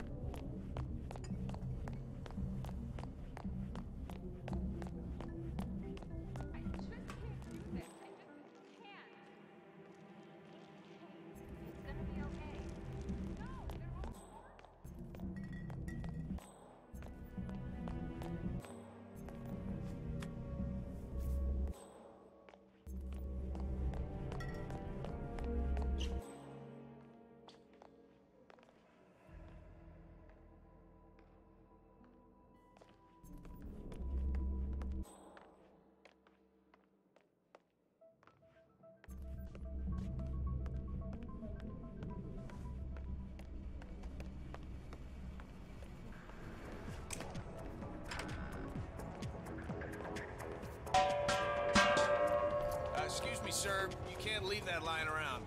sir. You can't leave that lying around.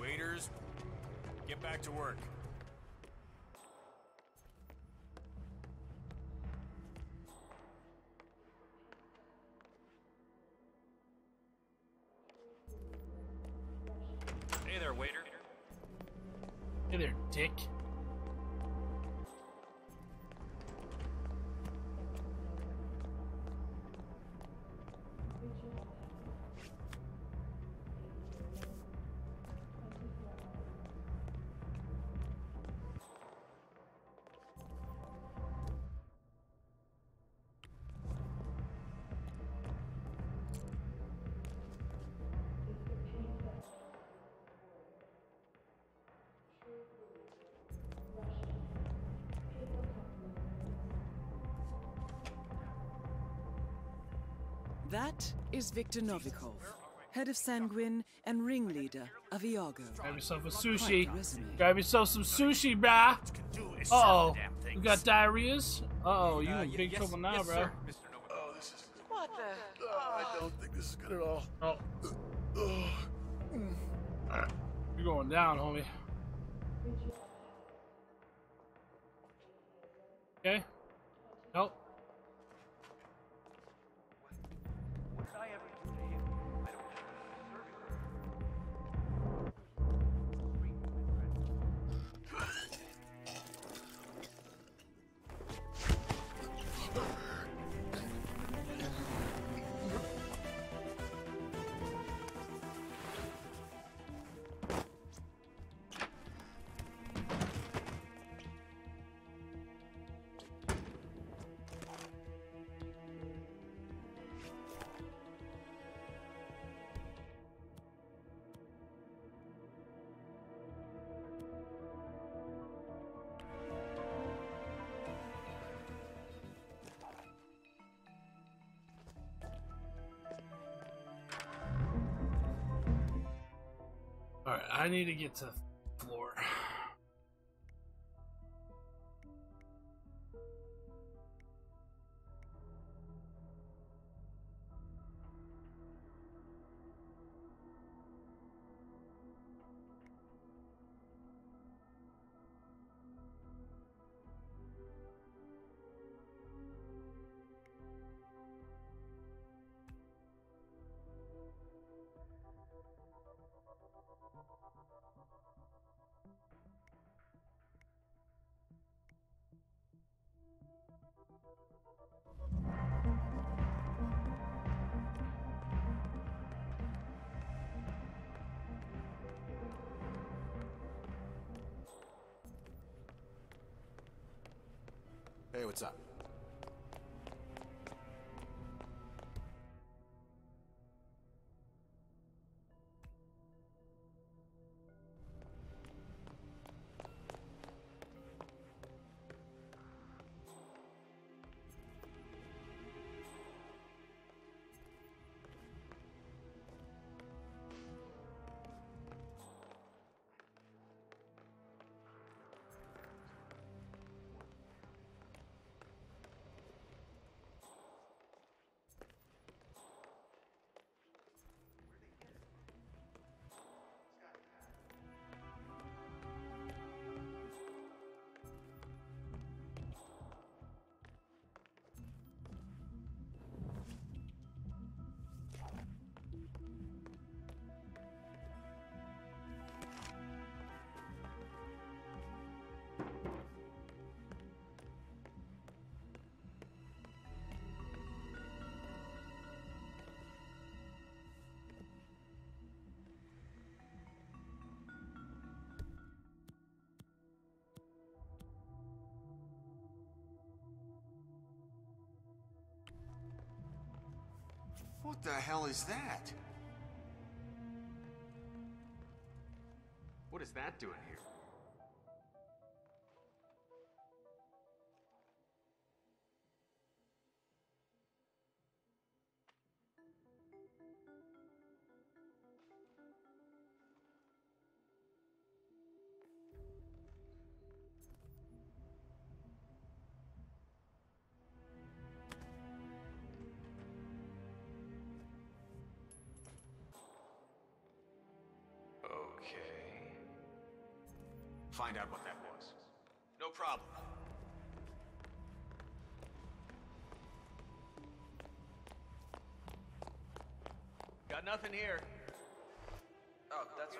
Waiters, get back to work. That is Viktor Novikov, head of Sanguine and ringleader of Iago. Grab yourself a sushi. Grab yourself some sushi, brah. Uh oh. You got diarrheas? Uh oh, you in big trouble now, bro. Oh, this is good. What the? Oh, I don't think this is good at all. Oh. Oh. You're going down, homie. I need to get to Hey, what's up? What the hell is that? What is that doing here? Find out what that was. No problem. Got nothing here. Oh, that's.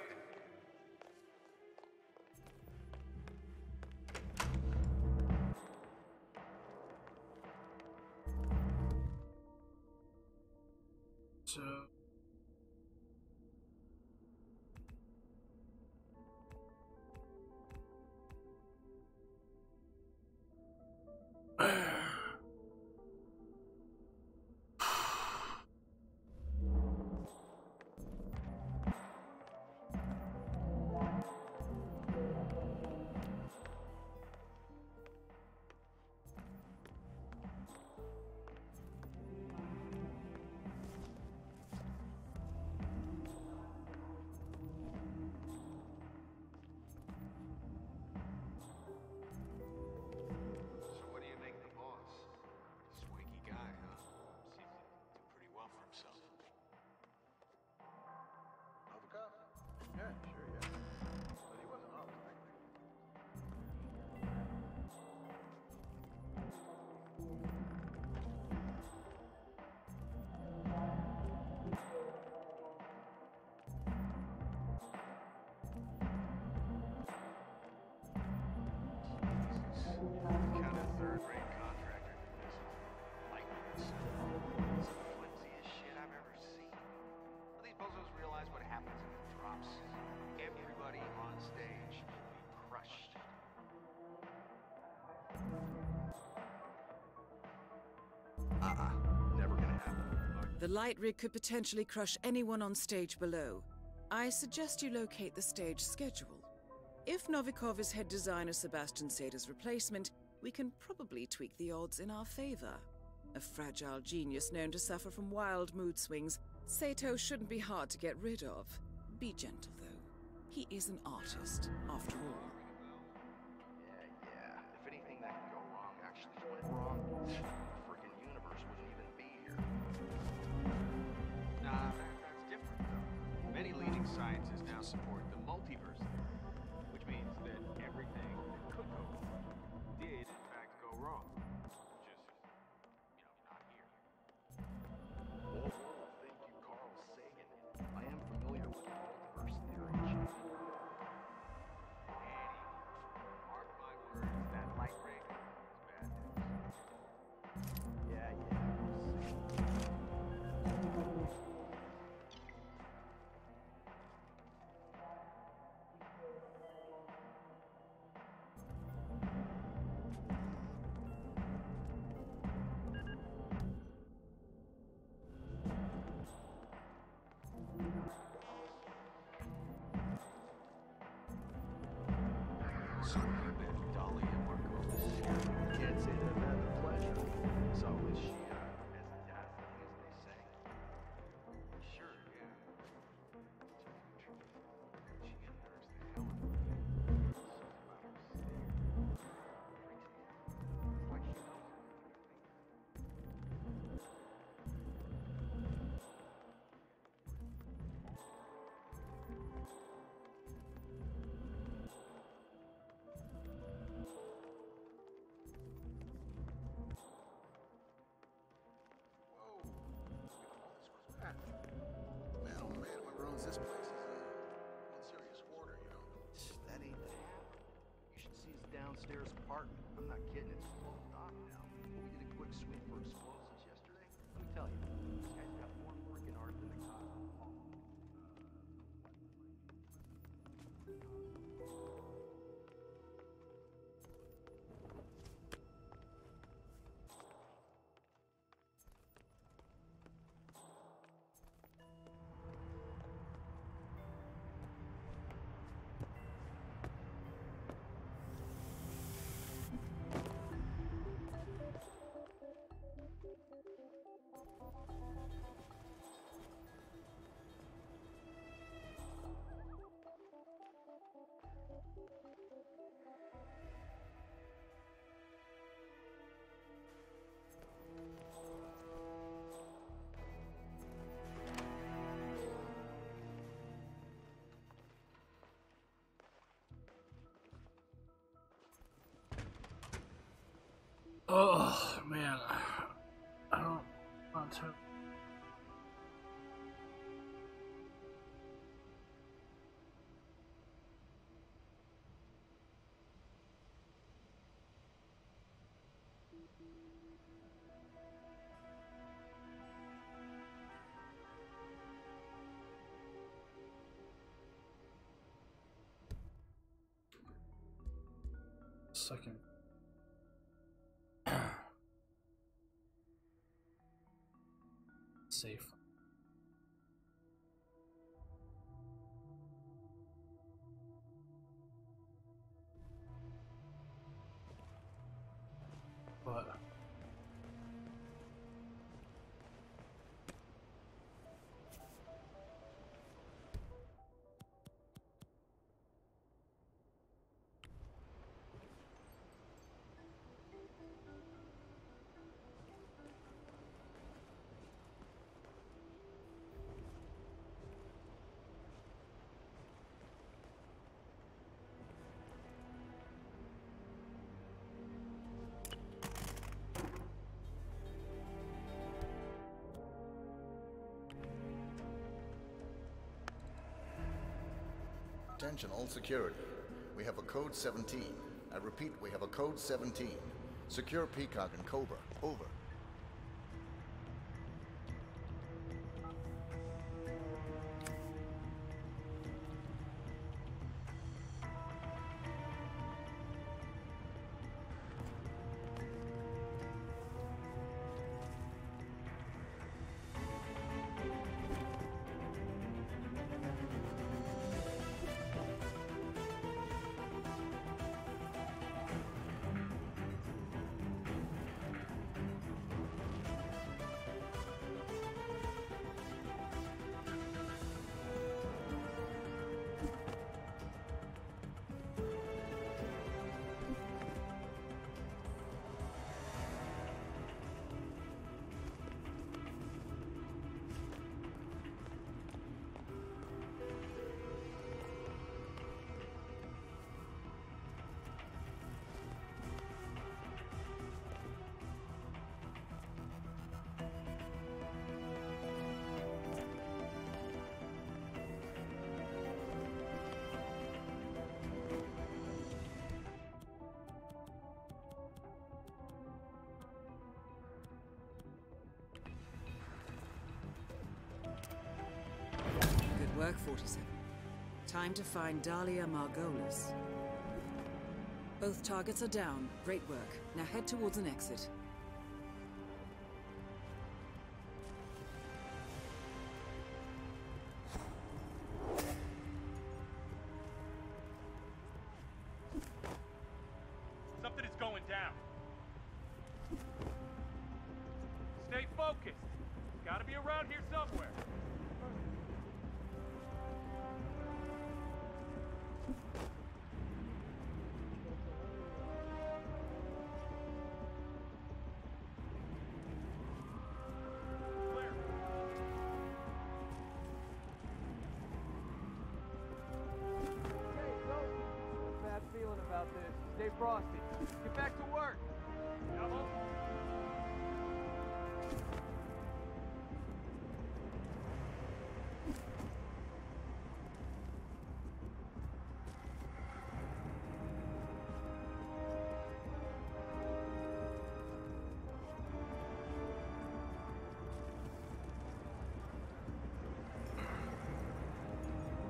The light rig could potentially crush anyone on stage below. I suggest you locate the stage schedule. If Novikov is head designer Sebastian Sato's replacement, we can probably tweak the odds in our favor. A fragile genius known to suffer from wild mood swings, Sato shouldn't be hard to get rid of. Be gentle, though. He is an artist, after all. upstairs Oh man, I don't want to. Second. safe. Attention all security. We have a code 17. I repeat, we have a code 17. Secure Peacock and Cobra. Over. Work, 47. Time to find Dalia Margolis. Both targets are down. Great work. Now head towards an exit.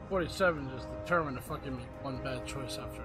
47 just determined to fucking make one bad choice after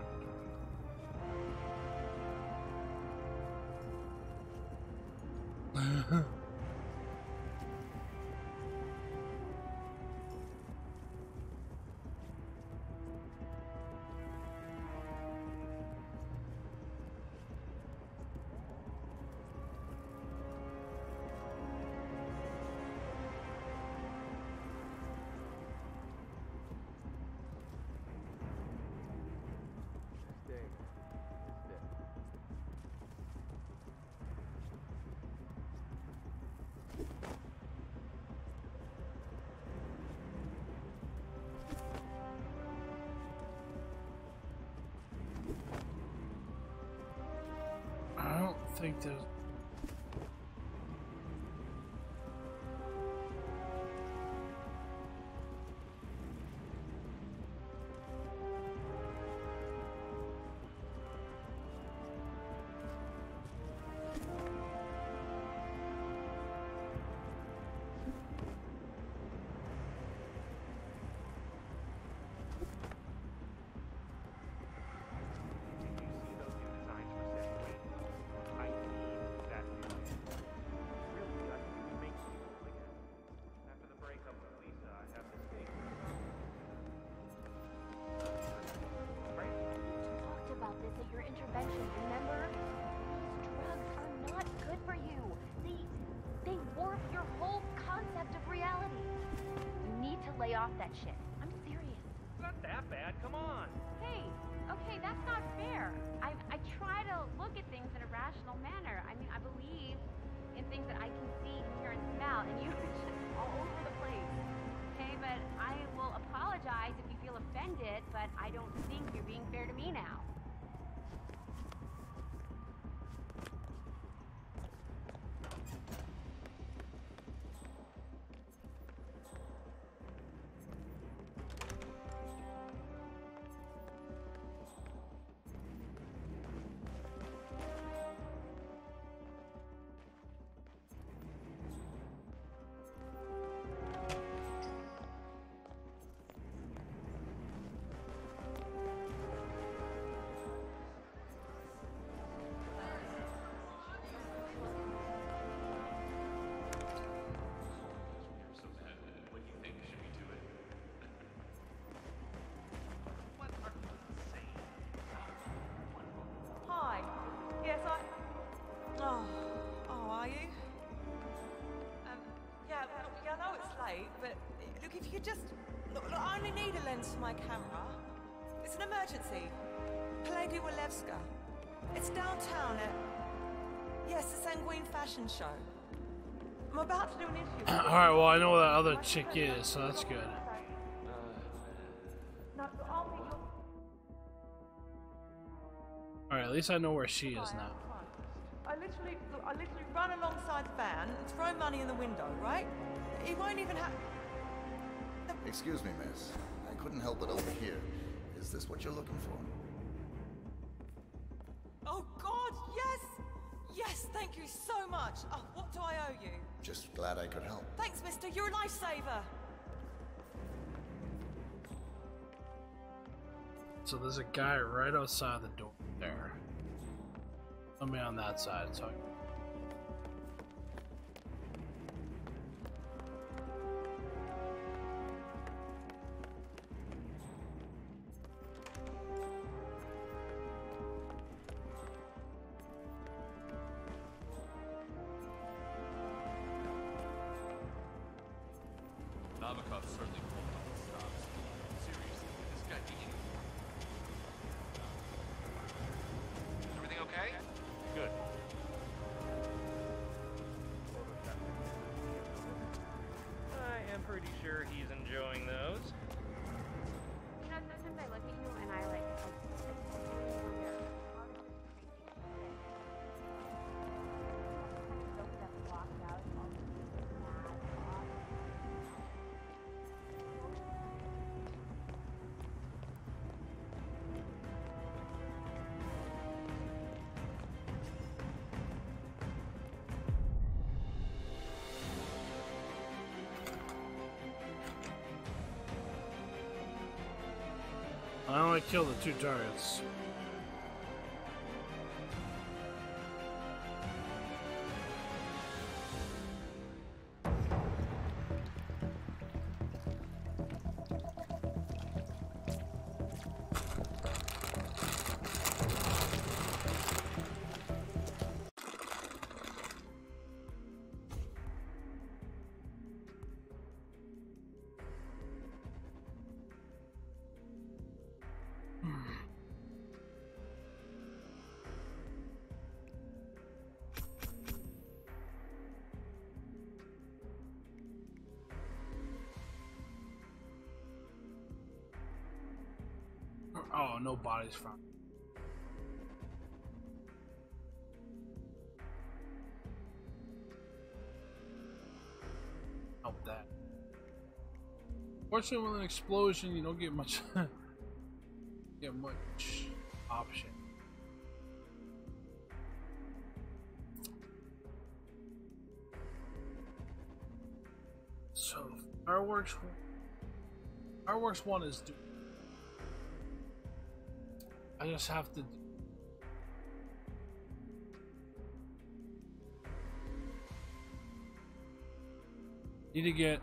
talked about this at your intervention, remember? These drugs are not good for you. They they warp your whole concept of reality. You need to lay off that shit. I'm serious. It's not that bad. Come on. Hey, okay, that's not fair. I, I try to look at things in a rational manner. I mean, I believe in things that I can see, hear, and smell, and you're just all over the place. Okay, but I will apologize if you feel offended, but I don't think you're being fair to me now. Yeah, I know it's late, but look, if you could just. Look, look, I only need a lens for my camera. It's an emergency. Palais de Walewska. It's downtown at. Yes, the Sanguine Fashion Show. I'm about to do an issue. Alright, well, I know where that other chick is, so that's good. No, I'll be your. Alright, at least I know where she is now. I literally, I literally run alongside the van and throw money in the window, right? Won't even have... Excuse me, miss. I couldn't help but overhear. Is this what you're looking for? Oh, God, yes! Yes, thank you so much. Oh, what do I owe you? Just glad I could help. Thanks, mister. You're a lifesaver. So there's a guy right outside the door there. Somebody on that side, so I I only killed the two targets. eyes from. Help that. Fortunately, with an explosion, you don't get much. get much option. So fireworks, fireworks one is. Do just have to need to get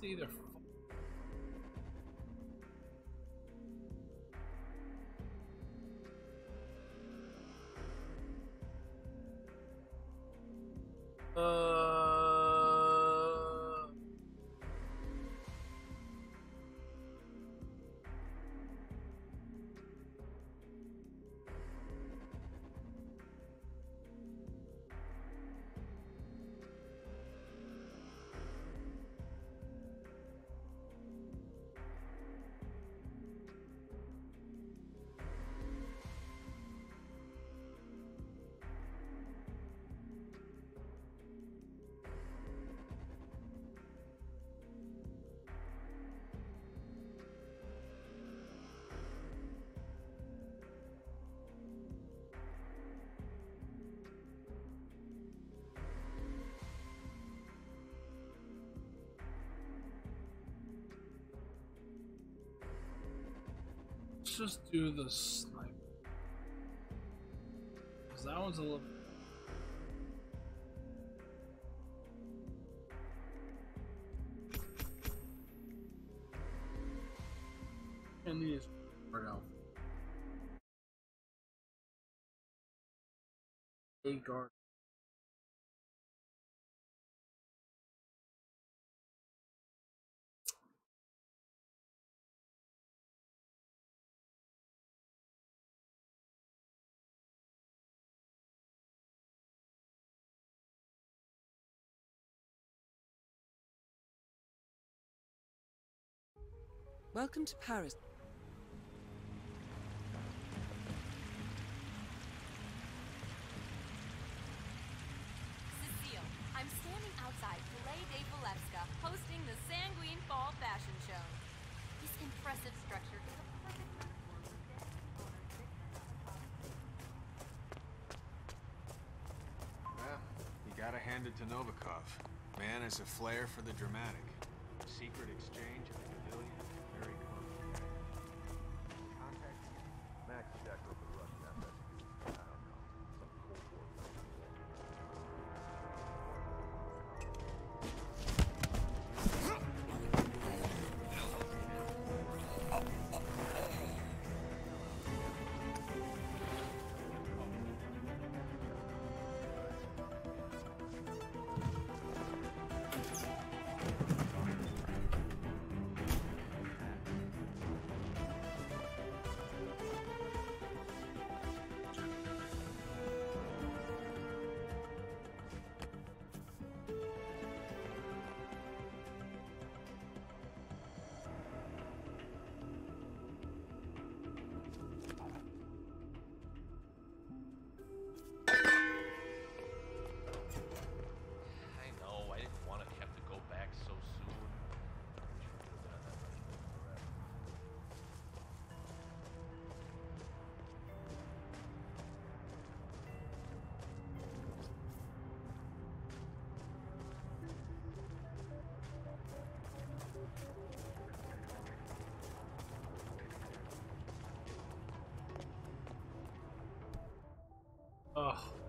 to either Let's just do the sniper. Cause that one's a little. And these are out. A guard. Welcome to Paris. Cecile, I'm standing outside Palais de Walewska, hosting the Sanguine Fall Fashion Show. This impressive structure is a perfect platform for business owners Well, you gotta hand it to Novikov. Man has a flair for the dramatic. Secret exchange Ugh.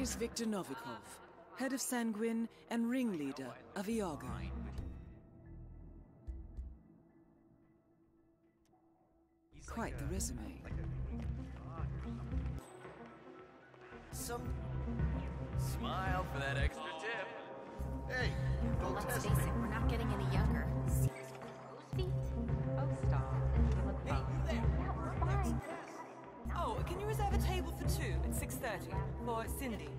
is Viktor Novikov, head of Sanguine and ringleader of Iago. Quite the resume. Some... Smile for that extra tip. Hey, well, let's face it, we're not getting any younger. Oh, can you reserve a table for two at 6.30 for Cindy?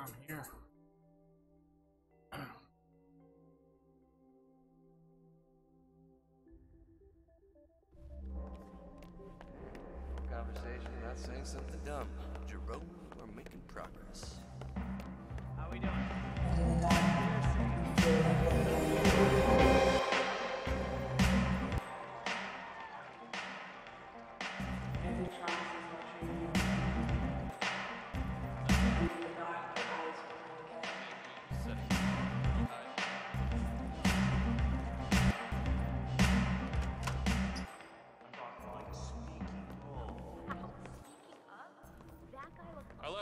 Down here. Conversation, not saying something dumb. Jerome, we're making progress. How we doing?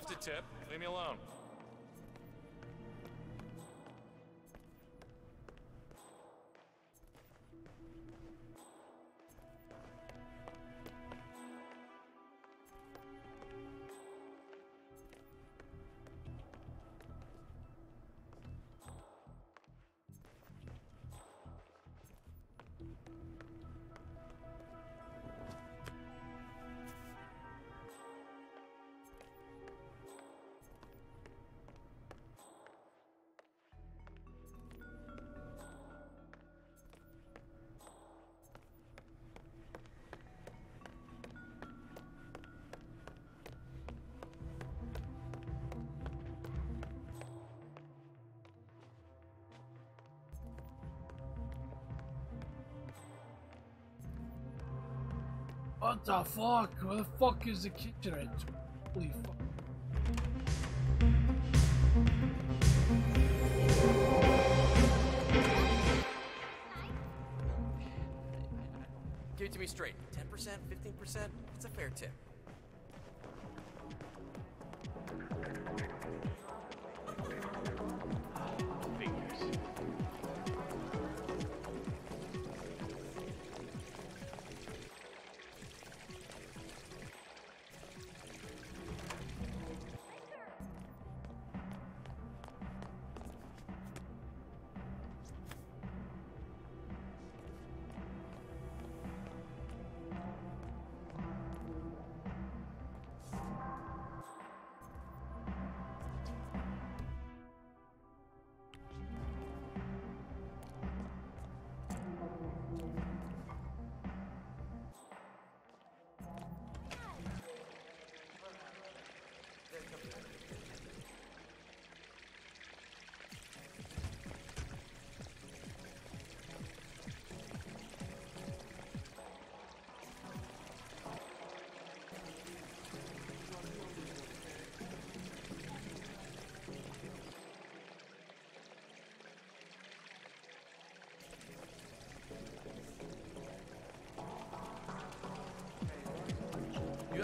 Left a tip. Leave me alone. What the fuck? Where the fuck is the kitchen? I Holy fuck. Give it to me straight. 10%, 15%? It's a fair tip.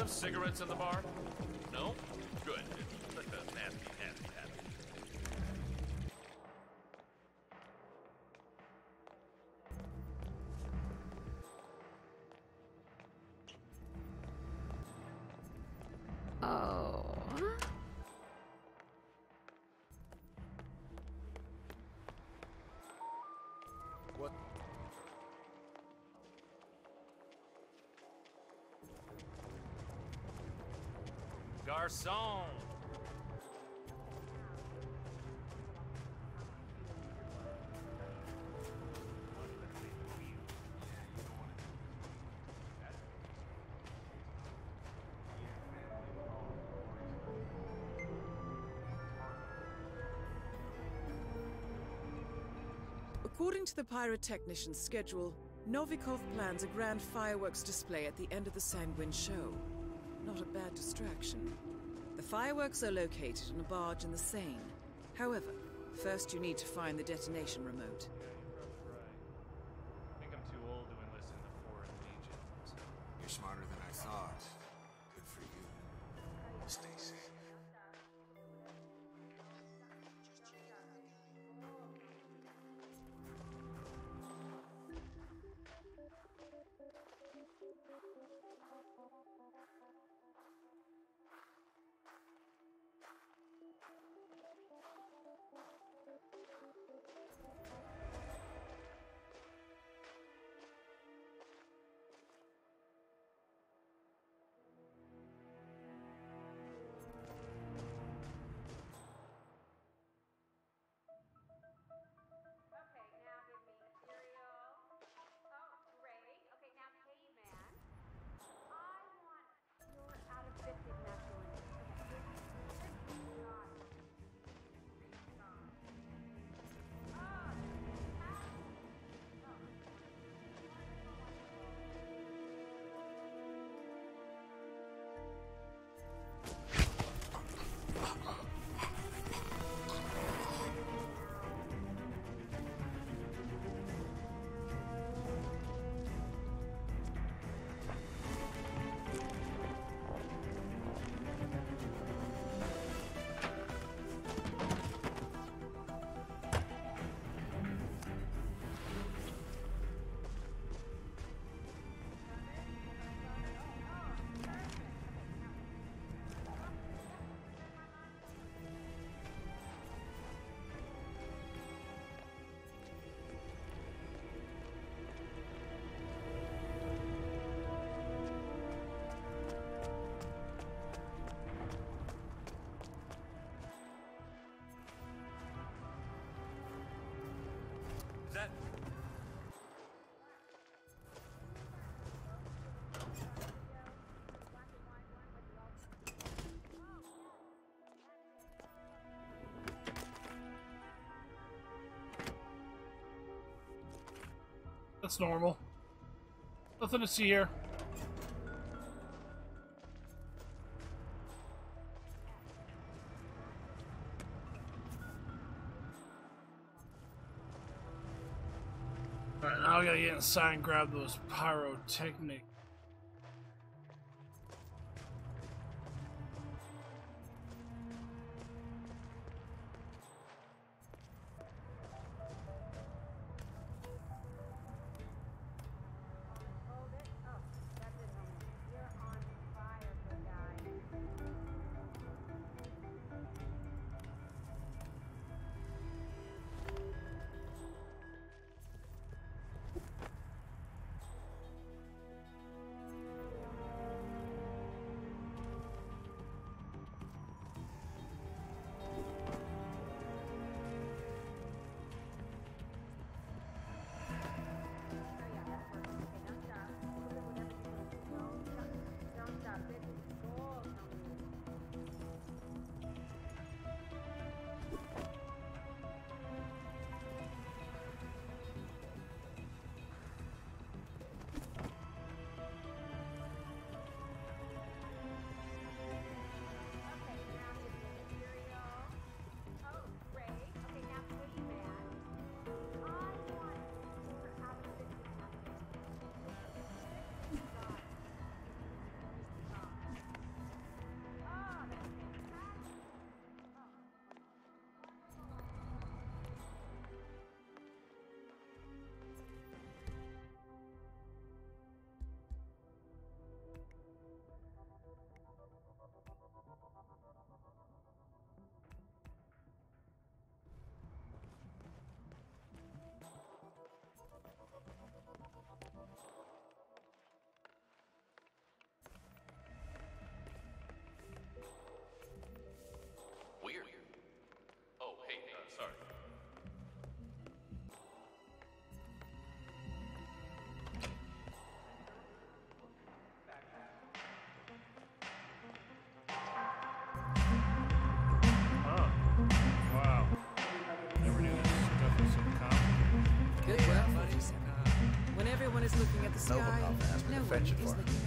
Cigarettes in the bar? Garcon! According to the pyrotechnician's schedule, Novikov plans a grand fireworks display at the end of the Sanguine show. Not a bad distraction. The fireworks are located on a barge in the Seine. However, first you need to find the detonation remote. That's normal. Nothing to see here. Alright, now I gotta get inside and grab those pyrotechnic is looking at the sky, Novikov asked me no one him. looking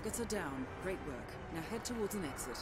targets are down. Great work. Now head towards an exit.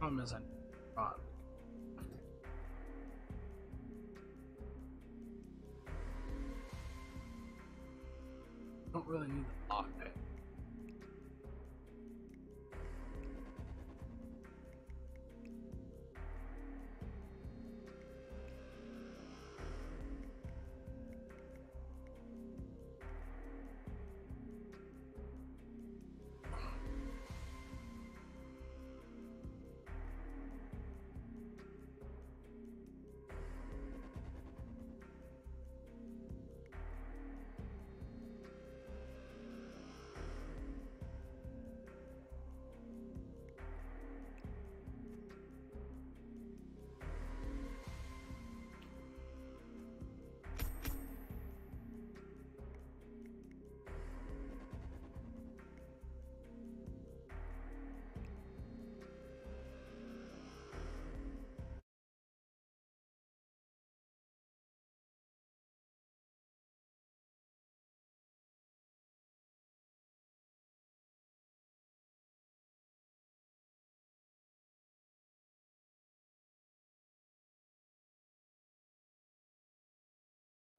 Problem is I brought don't really need the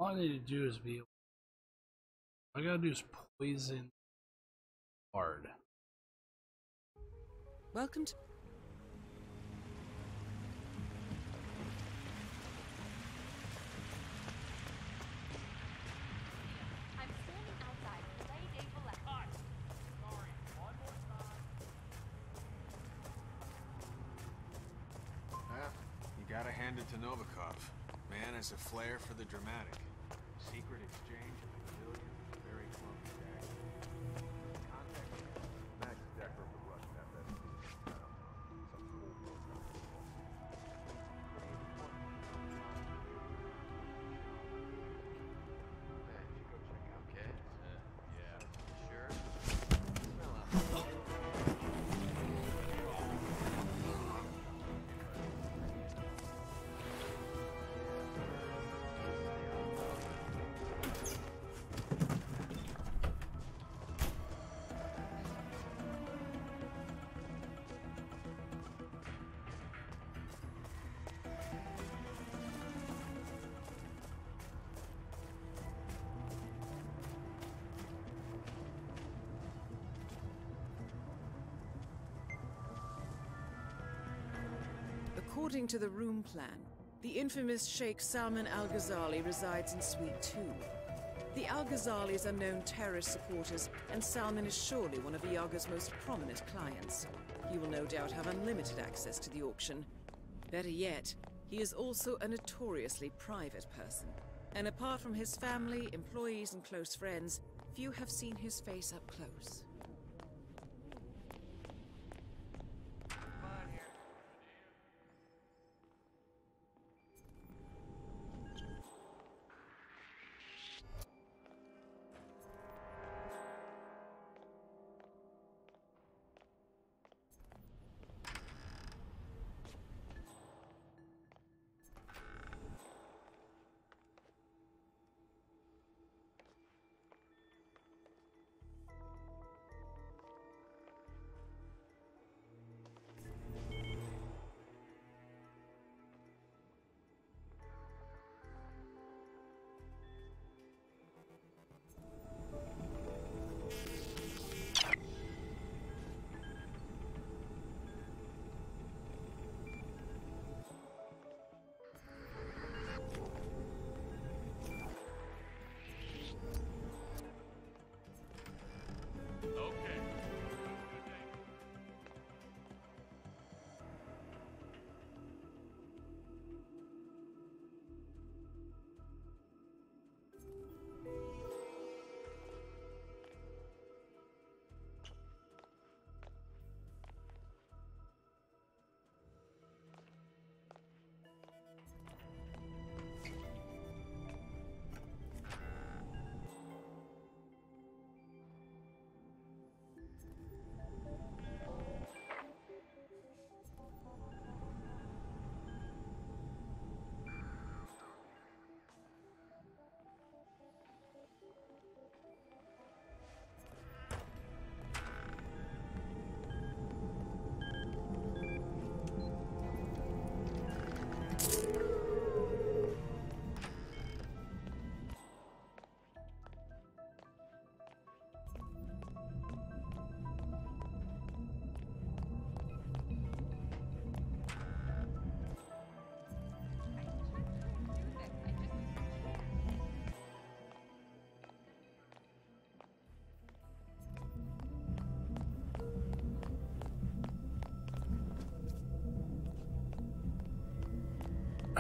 All I need to do is be. All I gotta do is poison hard. Welcome to. I'm standing outside Palais de Walewska. Cut! Sorry, one more time. Yeah, you gotta hand it to Novikov. Man has a flair for the dramatic. According to the room plan, the infamous Sheikh Salman Al Ghazali resides in Suite 2. The Al Ghazalis are known terrorist supporters, and Salman is surely one of Iago's most prominent clients. He will no doubt have unlimited access to the auction. Better yet, he is also a notoriously private person. And apart from his family, employees, and close friends, few have seen his face up close.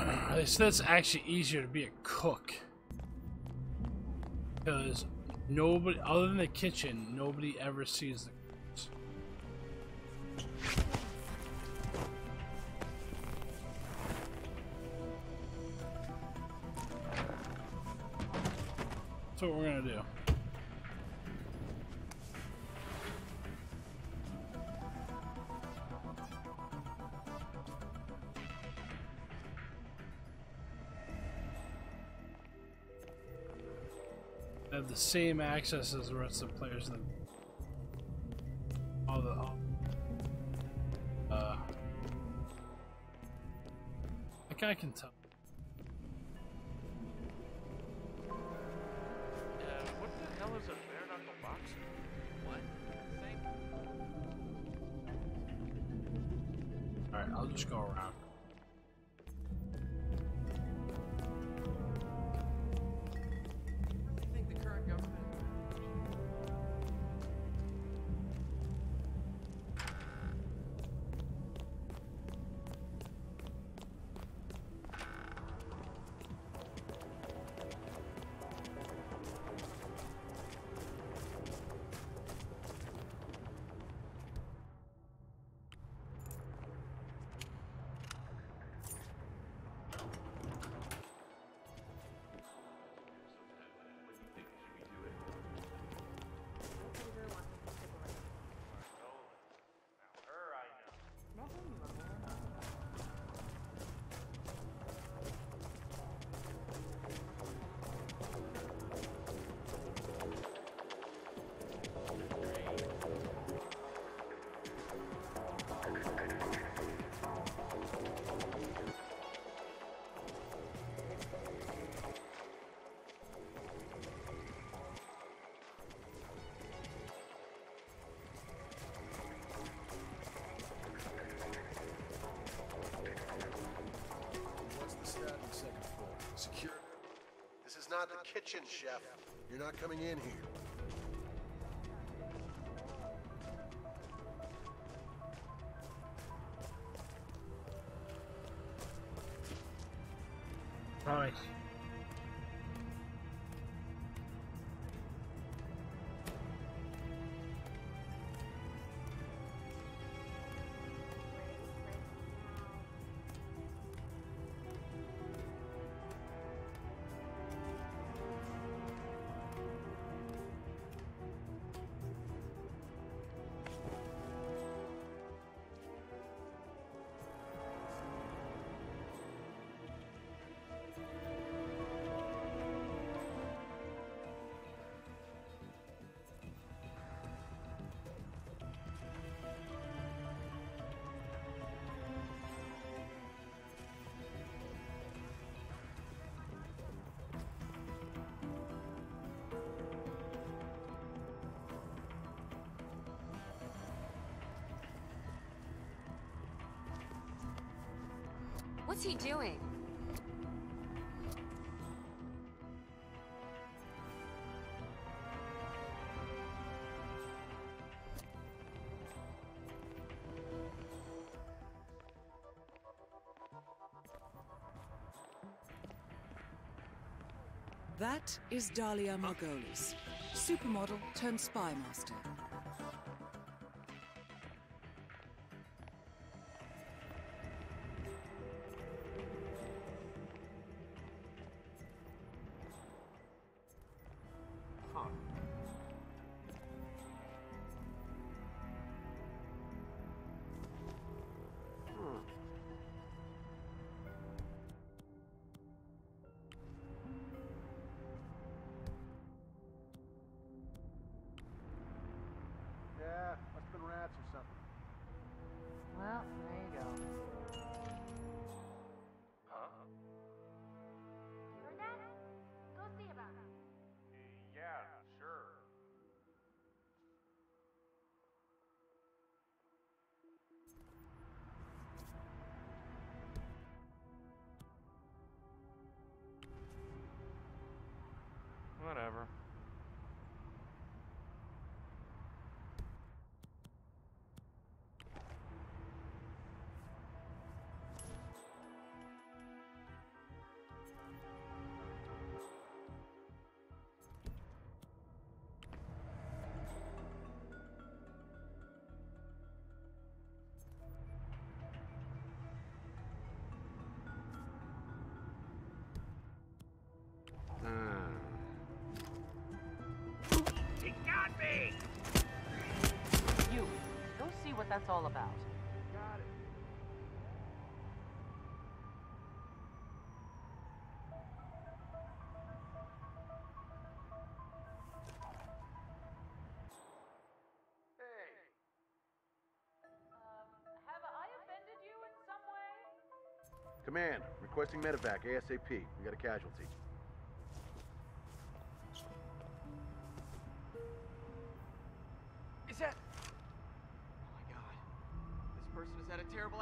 Uh, they said it's actually easier to be a cook because nobody, other than the kitchen, nobody ever sees the cooks. That's what we're gonna do. Same access as the rest of the players in all the all, uh I can tell. Not the kitchen, chef. You're not coming in here. Alright. What's he doing? That is Dalia Margolis, supermodel turned spy that's all about. Got it. Hey, um, Have I offended you in some way? Command, requesting medevac ASAP. We got a casualty.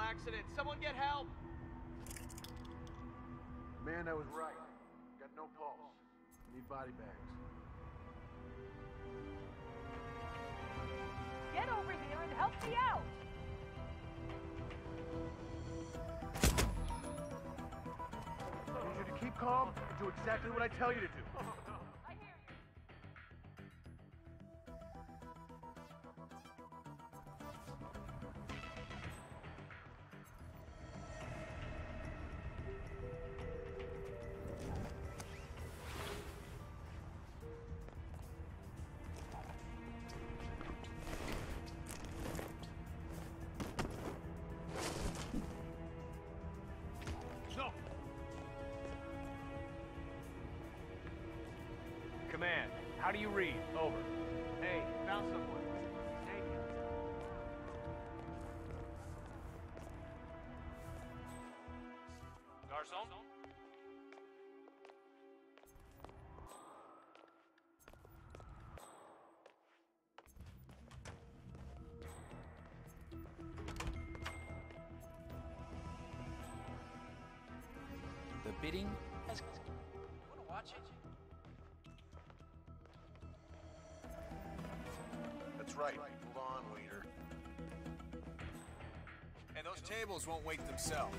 Accident. Someone get help! Man, I was right. Got no pulse. Need body bags. Get over here and help me out! I need you to keep calm and do exactly what I tell you to do. Bidding has. Wanna watch it? That's right. Move on, waiter. Hey, those tables won't wait themselves.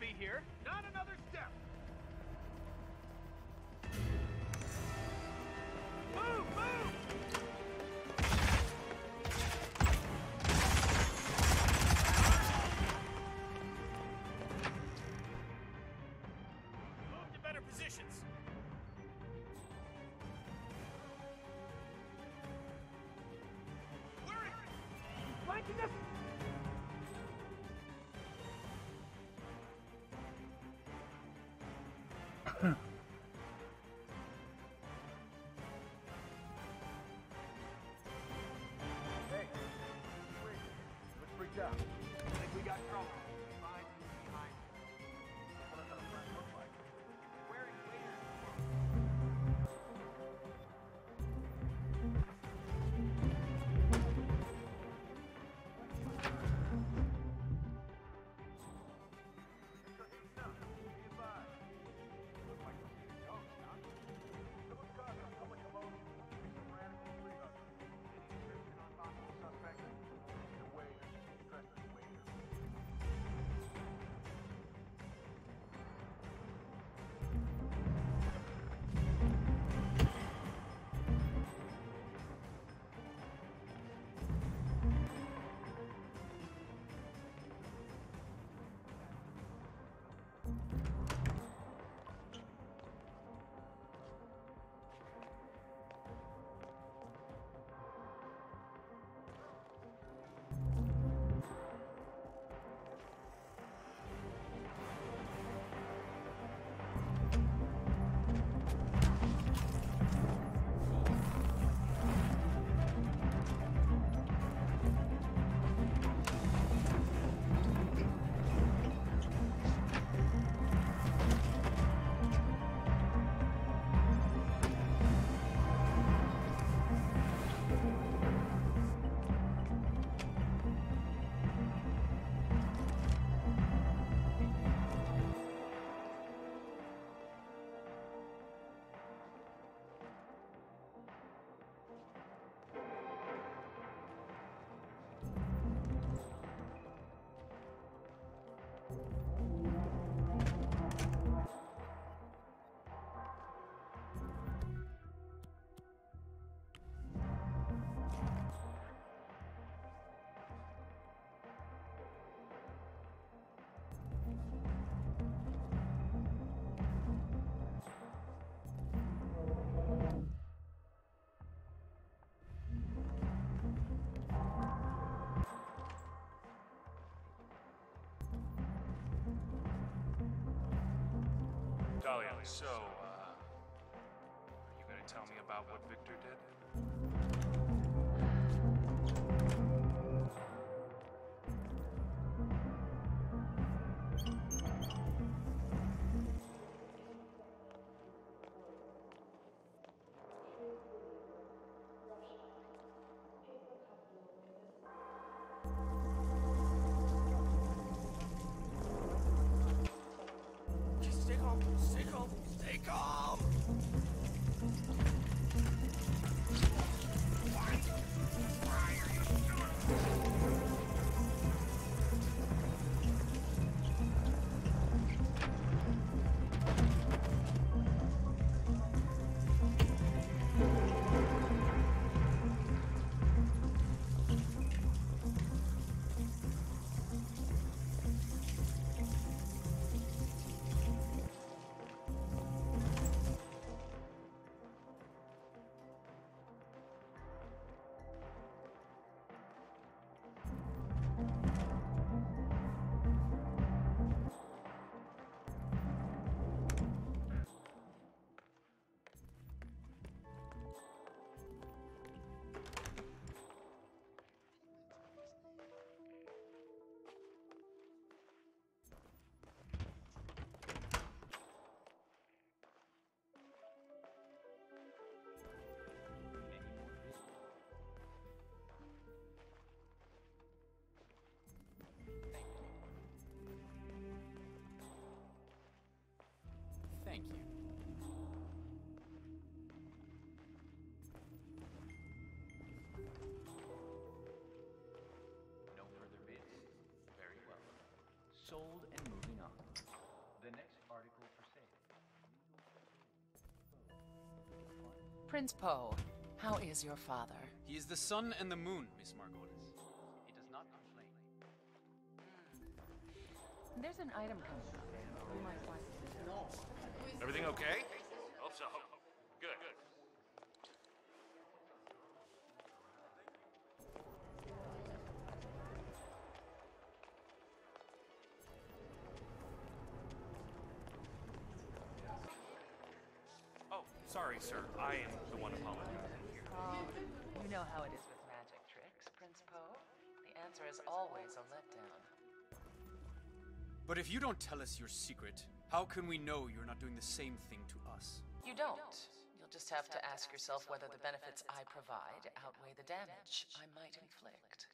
Be here. Not another step. Move, move! Move to better! Oh, Dalia, so, Stay calm. Thank you. No further bids? Very well. Sold and moving on. The next article for sale. Prince Poe, how is your father? He is the sun and the moon, Miss Margolis. He does not complain. There's an item coming for sale. You might like it. Everything okay? Hope so. Good. Oh, sorry, sir. I am the one apologizing here. Oh, you know how it is with magic tricks, Prince Poe. The answer is always a letdown. But if you don't tell us your secret, how can we know you're not doing the same thing to us? You don't. You'll just have to ask yourself whether the benefits I provide outweigh the damage I might inflict.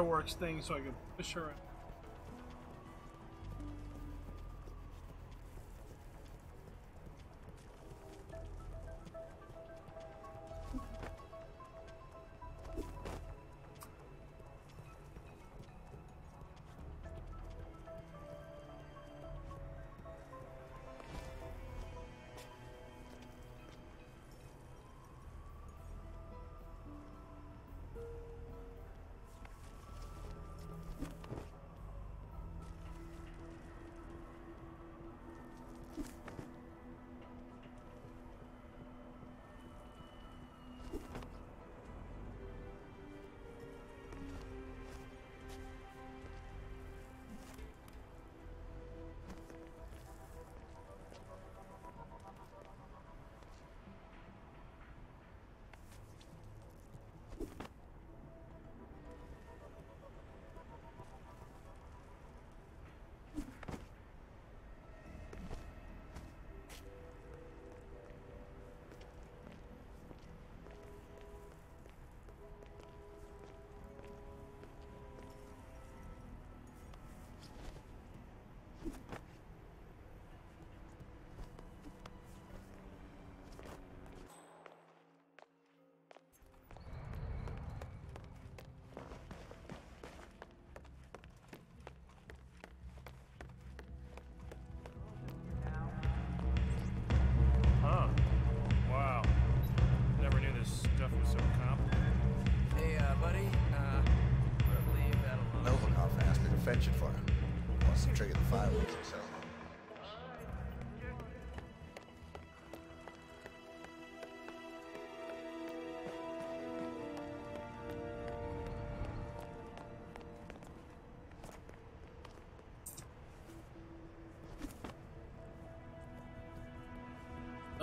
Fireworks thing so I can push her.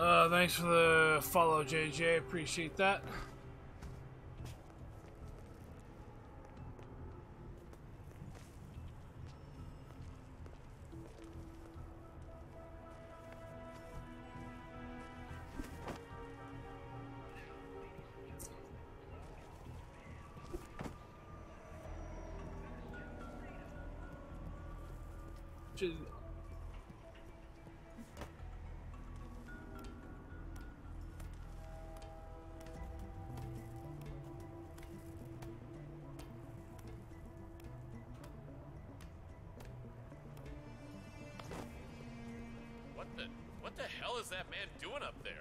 Uh, thanks for the follow, JJ. Appreciate that. Man doing up there?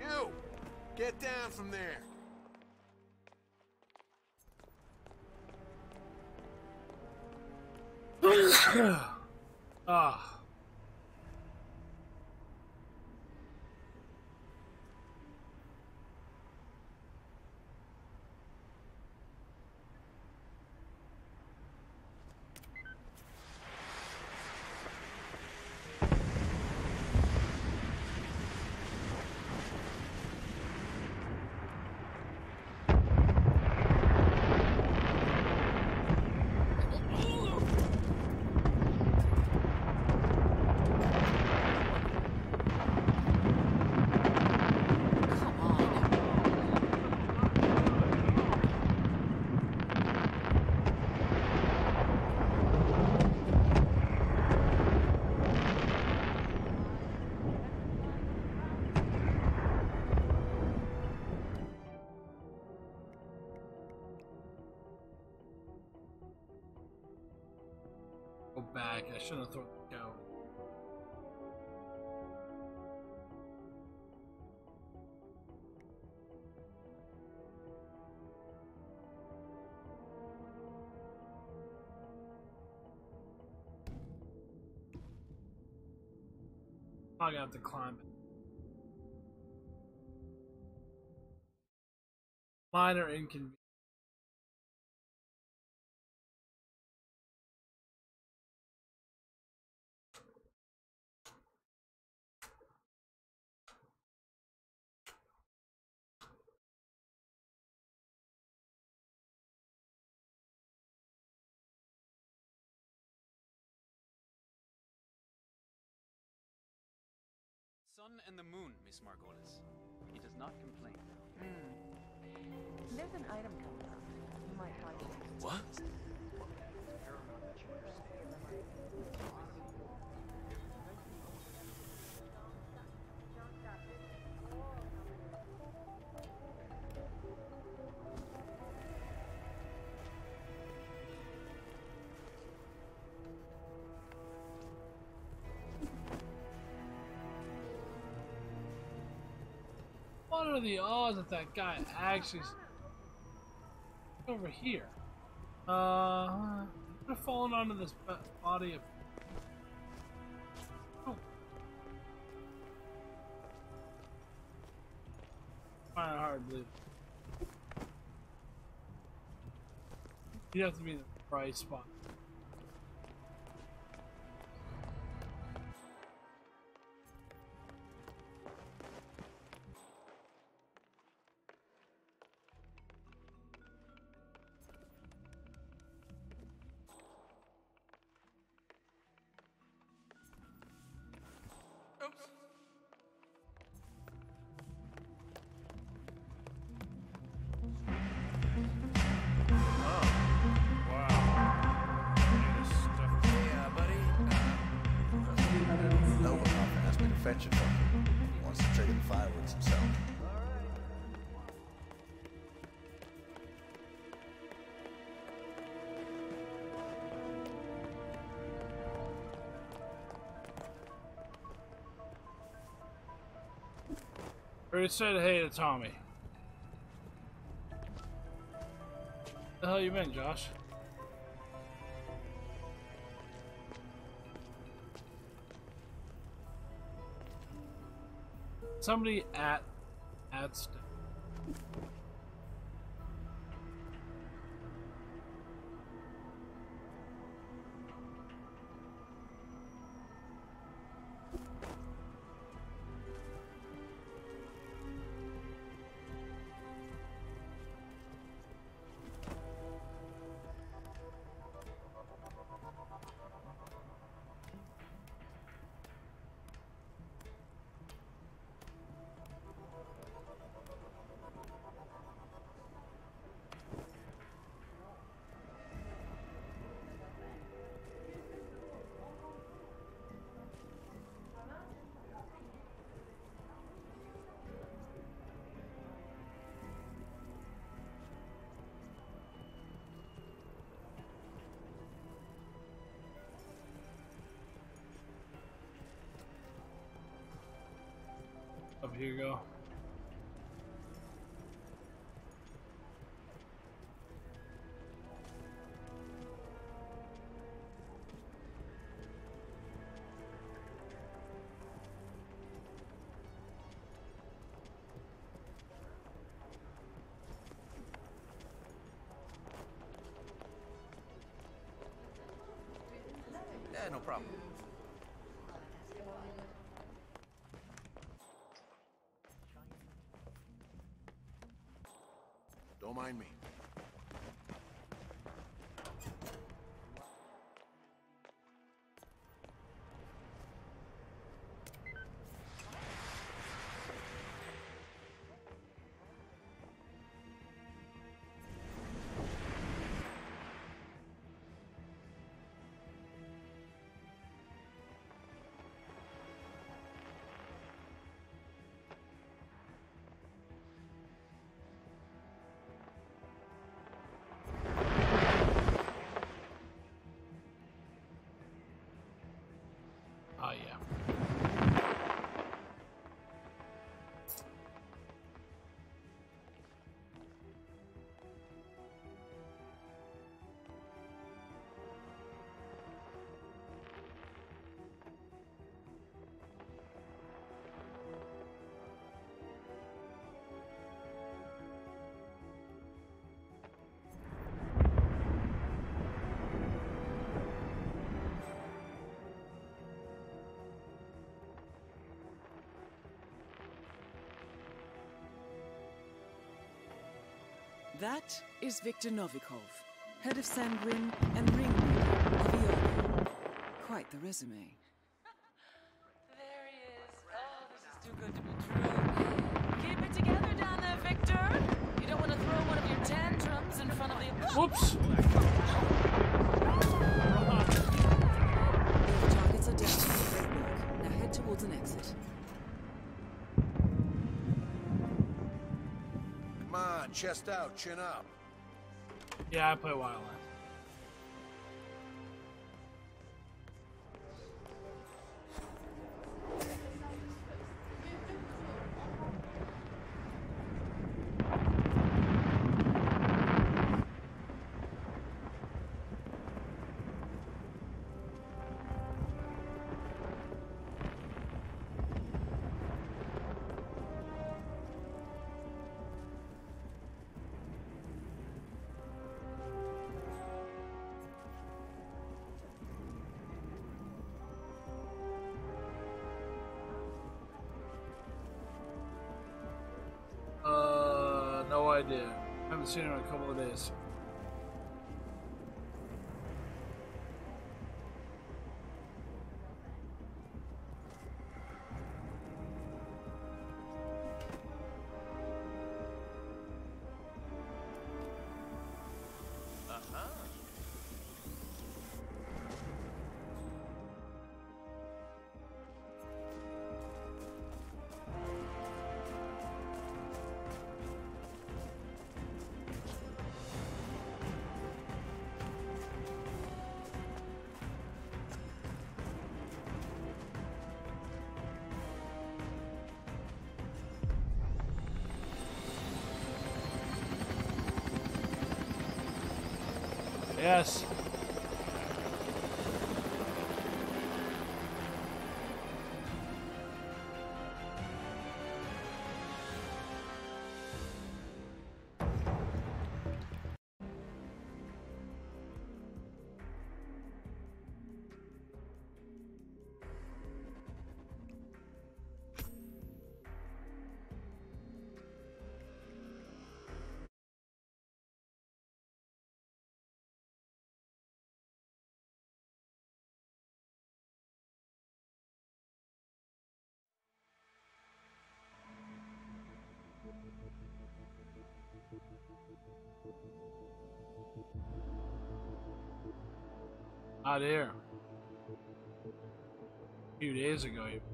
You! Get down from there! ah. Back. I shouldn't have thrown cow. I'm gonna have to climb it. Minor inconvenience. Sun and the moon, Miss Margolis. He does not complain. Hmm. There's an item coming up. You might find it. What? What are the odds that that guy actually over here? Uh, could have fallen onto this body of. Oh. Find it hard to believe. You have to be in the right spot. Fetch it for him. He wants to trigger the fireworks himself. Already said hey to Tommy. The hell you been, Josh? Somebody at at no problem. Don't mind me. That is Viktor Novikov, head of Sanguine and ringleader of Iago. Quite the resume. There he is. Oh, this is too good to be true. Keep it together down there, Viktor. You don't want to throw one of your tantrums in front of the. Whoops. Chest out, chin up. Yeah, I play Wildland. Seen her in a couple of days. Yes. Out here. A few days ago. even.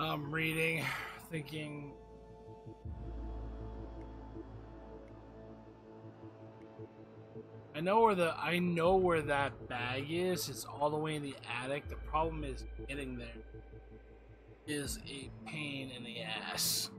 I'm reading, thinking. I know where the I know where that bag is. It's all the way in the attic. The problem is getting there is a pain in the ass.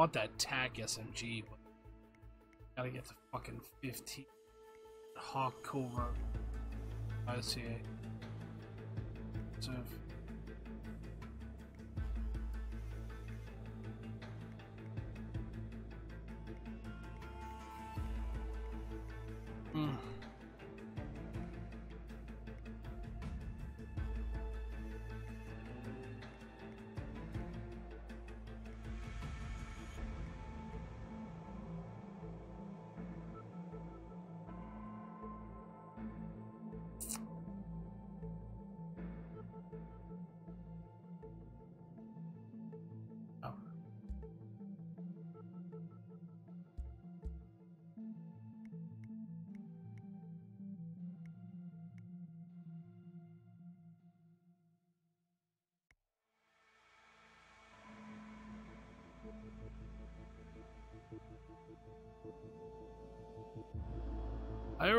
Want that TAC SMG, but gotta get the fucking 15 Hawk Cobra ICA. So Hmm.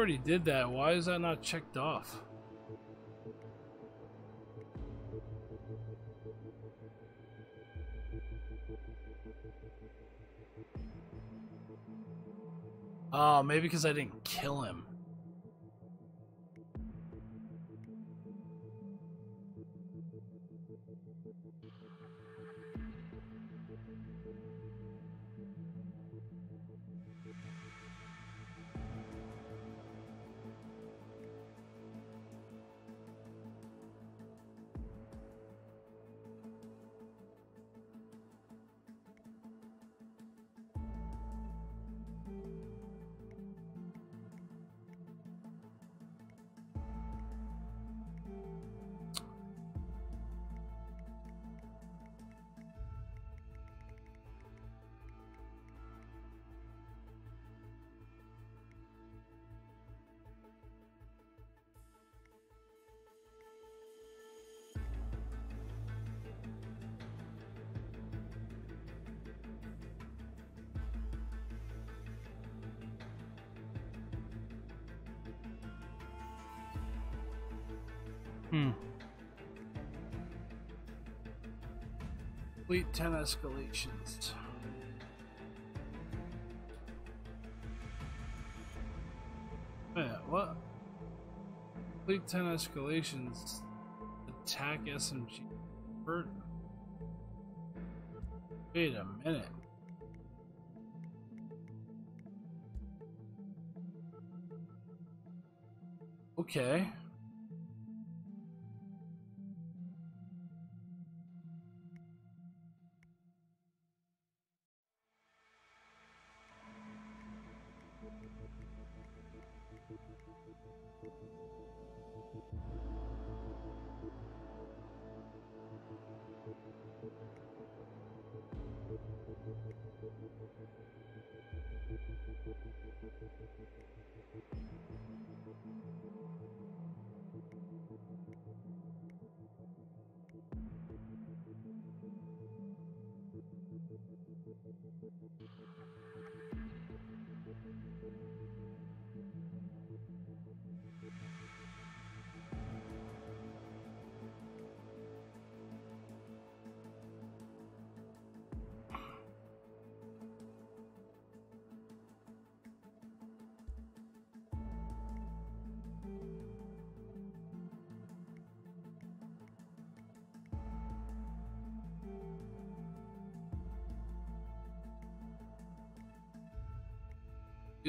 Already did that. Why is that not checked off? Oh, maybe because I didn't kill him. Hmm. Complete 10 escalations. Yeah, what? Complete 10 escalations. Attack SMG. Bird. Wait a minute. Okay.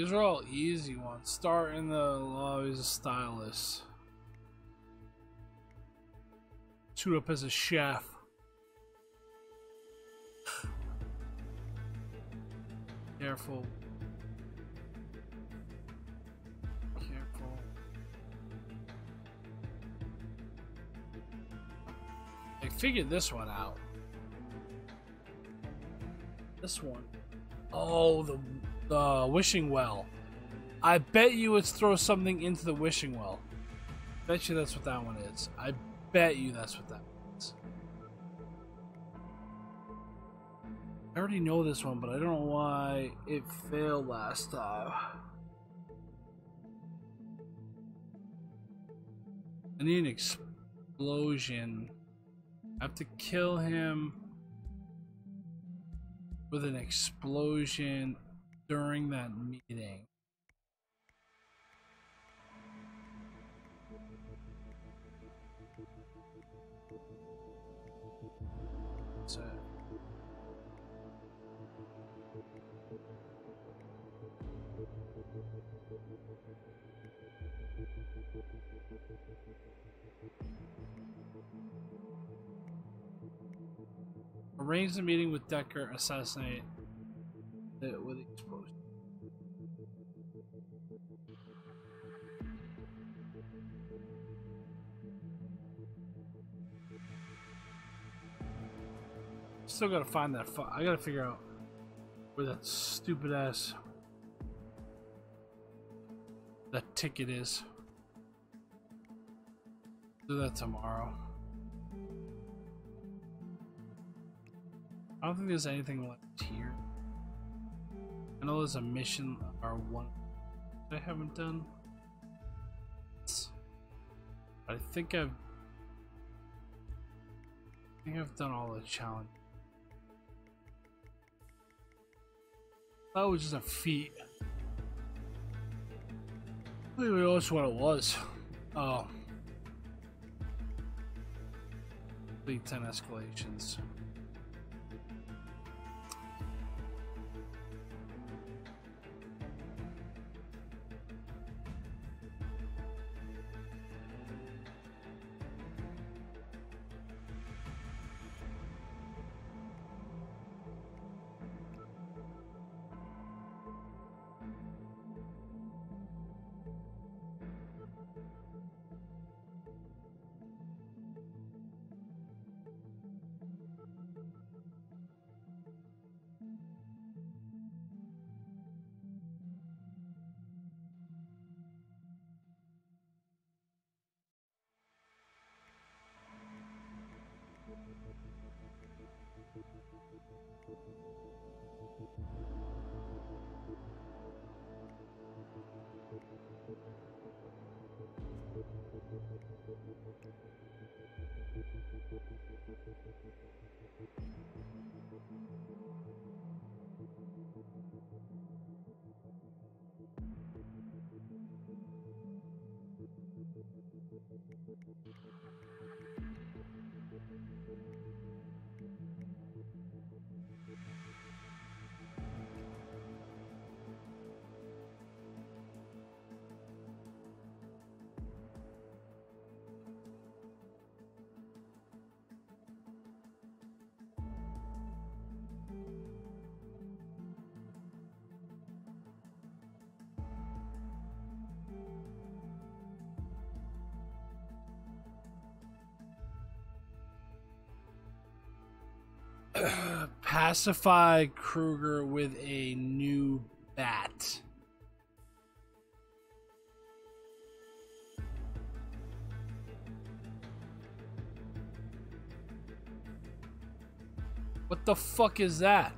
These are all easy ones. Start in the lobby as a stylist. Suit up as a chef. Careful. Careful. I figured this one out. This one. Oh, the the wishing well. I bet you it's throw something into the wishing well. Bet you that's what that one is. I bet you that's what that is. I already know this one, but I don't know why it failed last time. I need an explosion. I have to kill him. with an explosion during that meeting. So, arrange the meeting with Decker, assassinate it with Still gotta find that. I gotta figure out where that stupid ass that ticket is. Do that tomorrow. I don't think there's anything left here. I know there's a mission or one I haven't done. I think I've I think I've done all the challenge. That was just a feat. I don't what it was. Oh. Complete 10 escalations. Pacify Kruger with a new bat. What the fuck is that?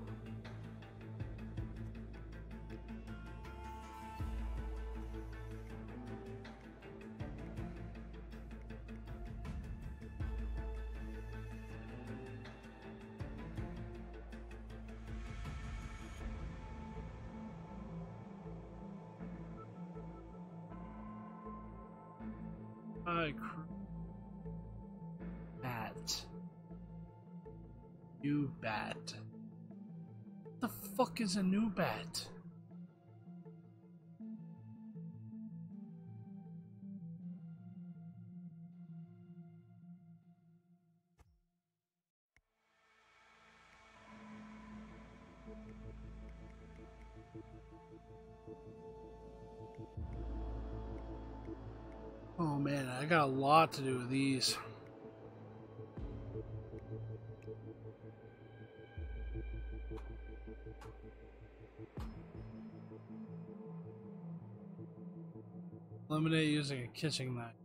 Bat? Oh man, I got a lot to do with these. Using a kitchen knife.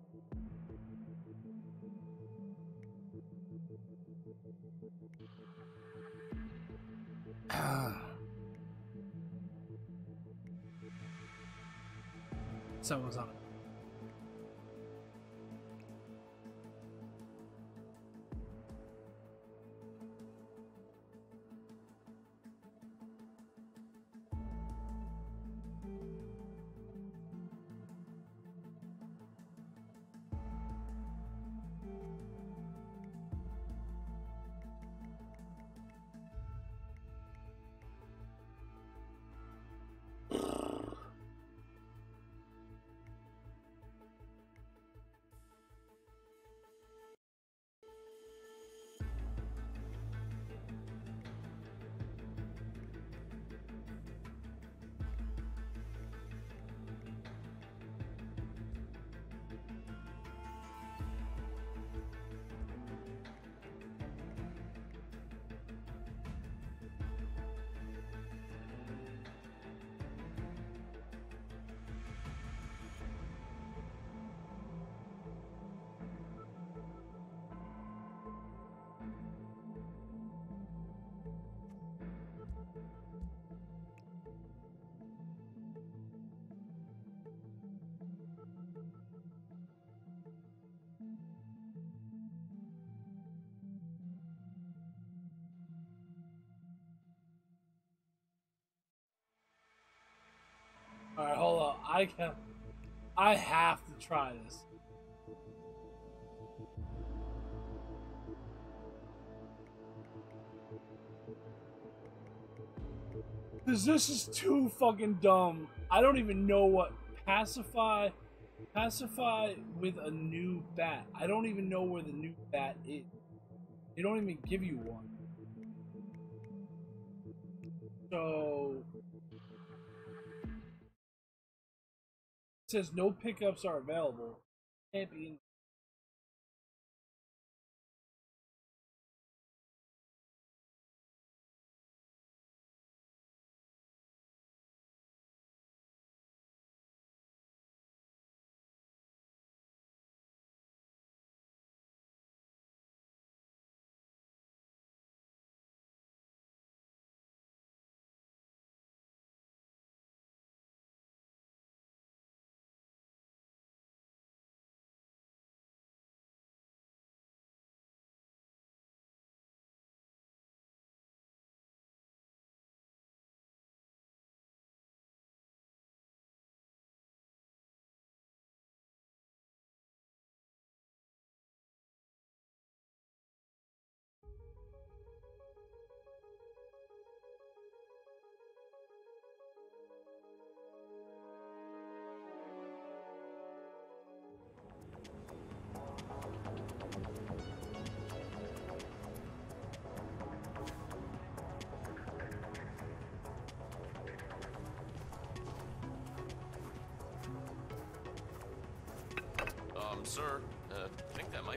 I can I have to try this. Cause this is too fucking dumb. I don't even know what pacify pacify with a new bat. I don't even know where the new bat is. They don't even give you one. So says no pickups are available. Can't be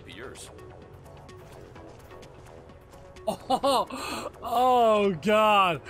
might be yours. Oh, oh God.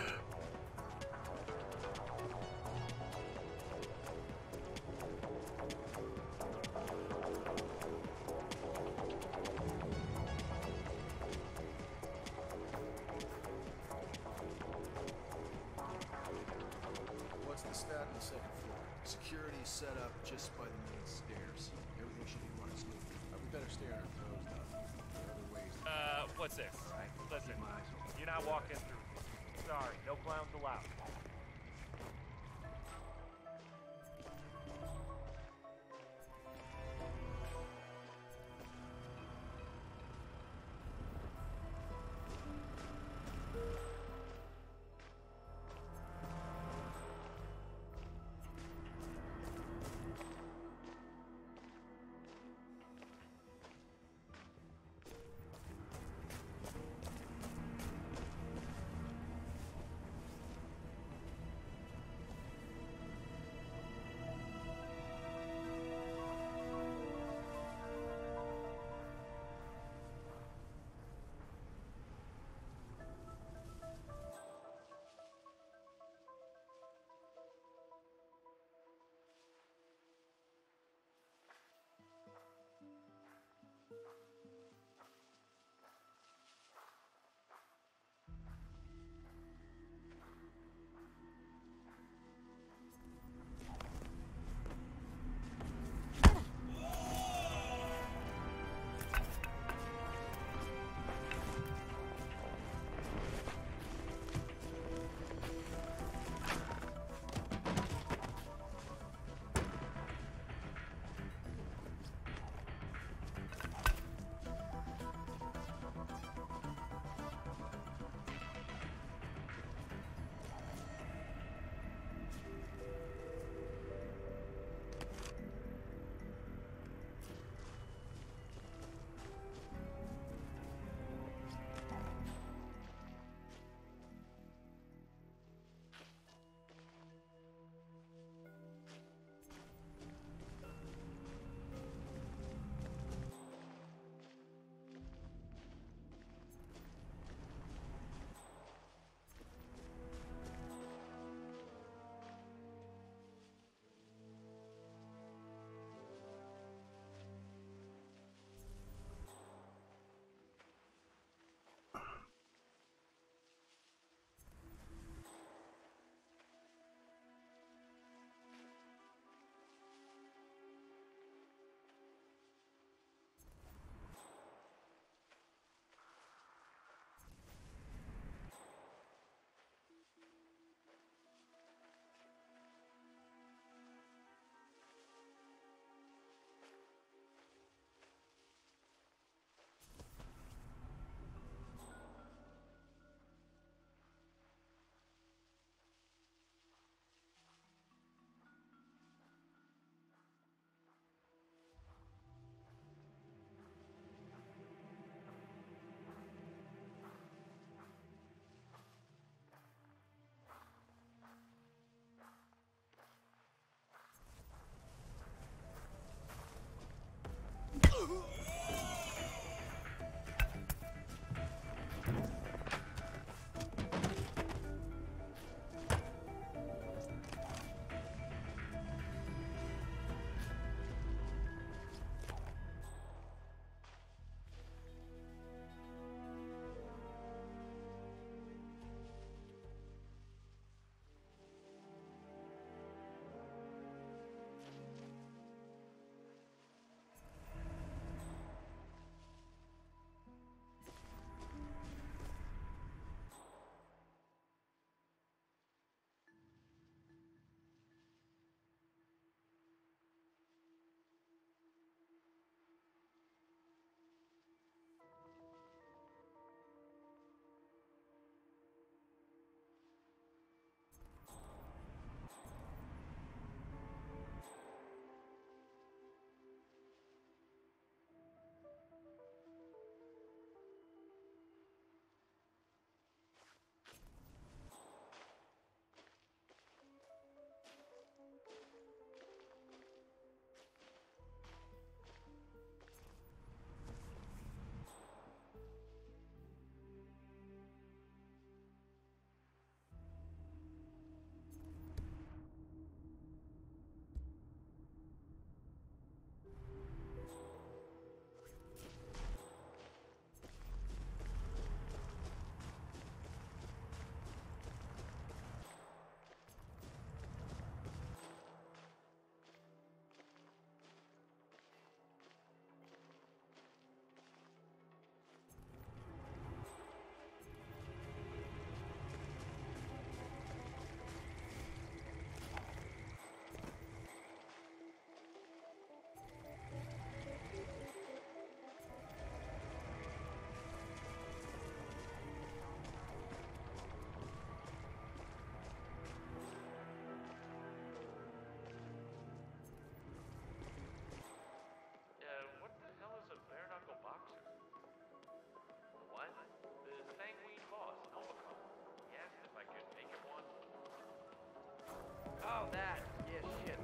That. Yeah, shit,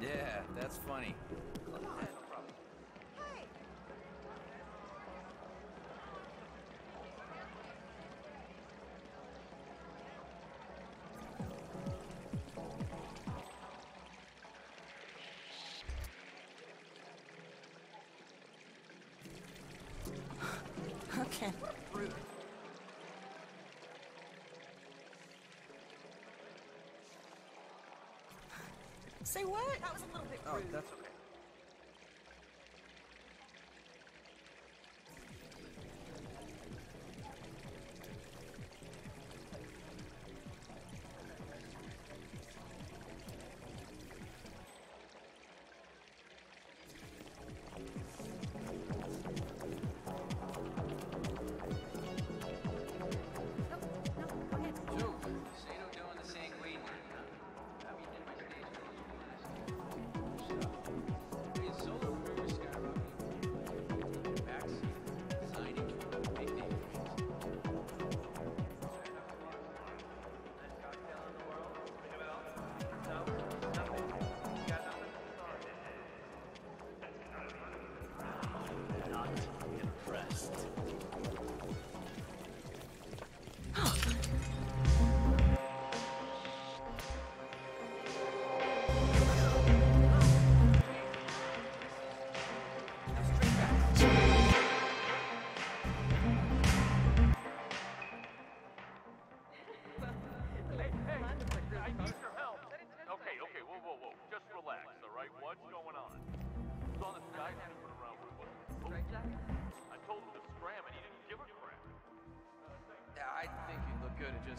Yeah, that's funny. Okay. Say what? That was a little bit Oh, rude. that's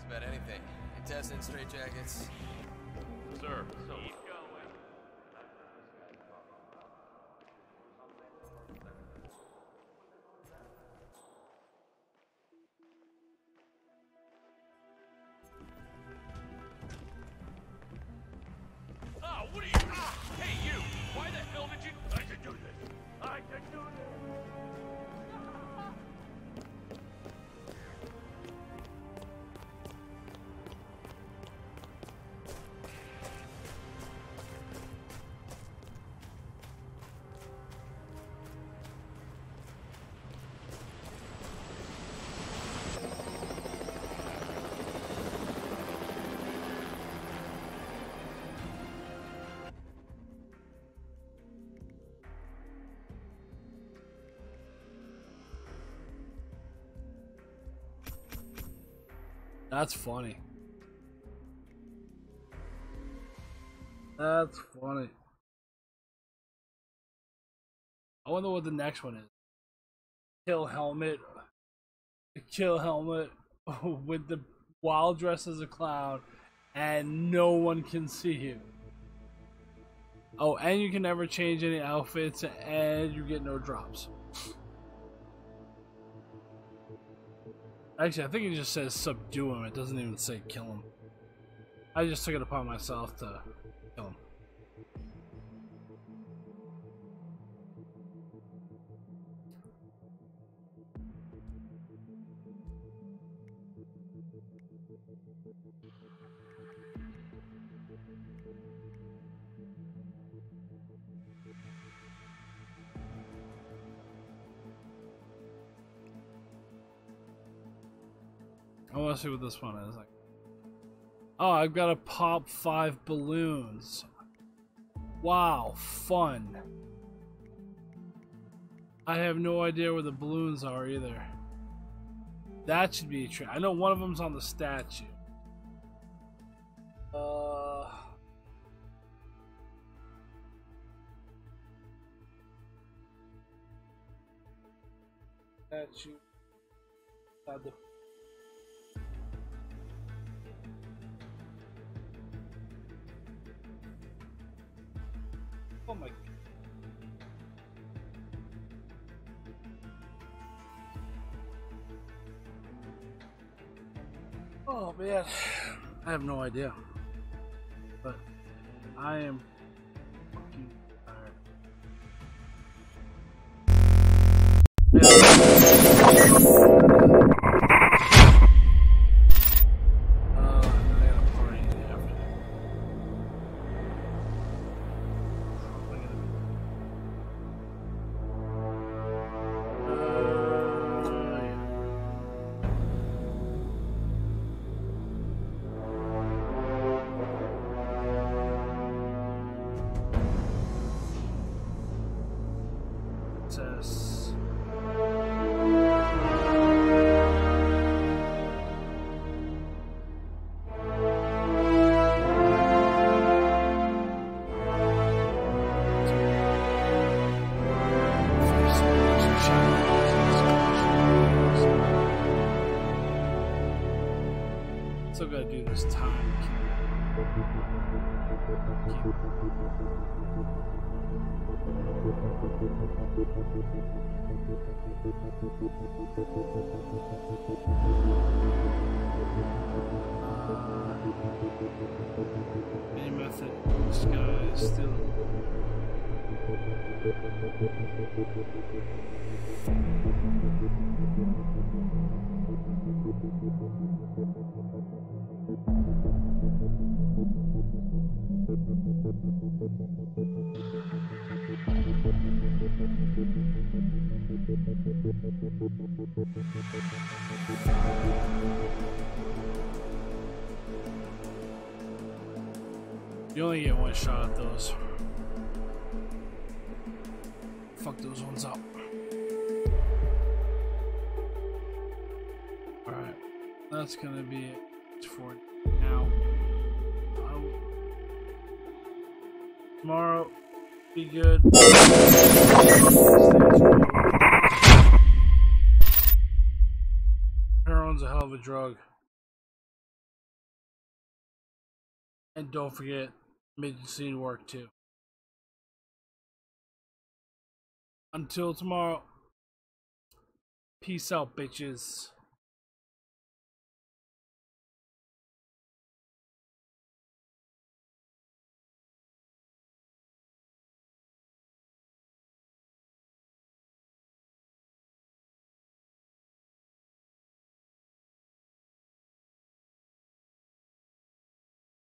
about anything. Contestant straight That's funny. That's funny. I wonder what the next one is. Kill Helmut. Kill Helmut with the wild dress as a clown, and no one can see you. Oh, and you can never change any outfits, and you get no drops. Actually, I think it just says subdue him. It doesn't even say kill him. I just took it upon myself to To see what this one is. Like, oh, I've got to pop five balloons. Wow, fun. I have no idea where the balloons are either. That should be a trick. I know one of them's on the statue. Uh. Statue. God, the I have no idea. But I am That's gonna be it for now. I'll- Tomorrow, be good. Heroin's a hell of a drug. And don't forget, midget scene work too. Until tomorrow, peace out, bitches.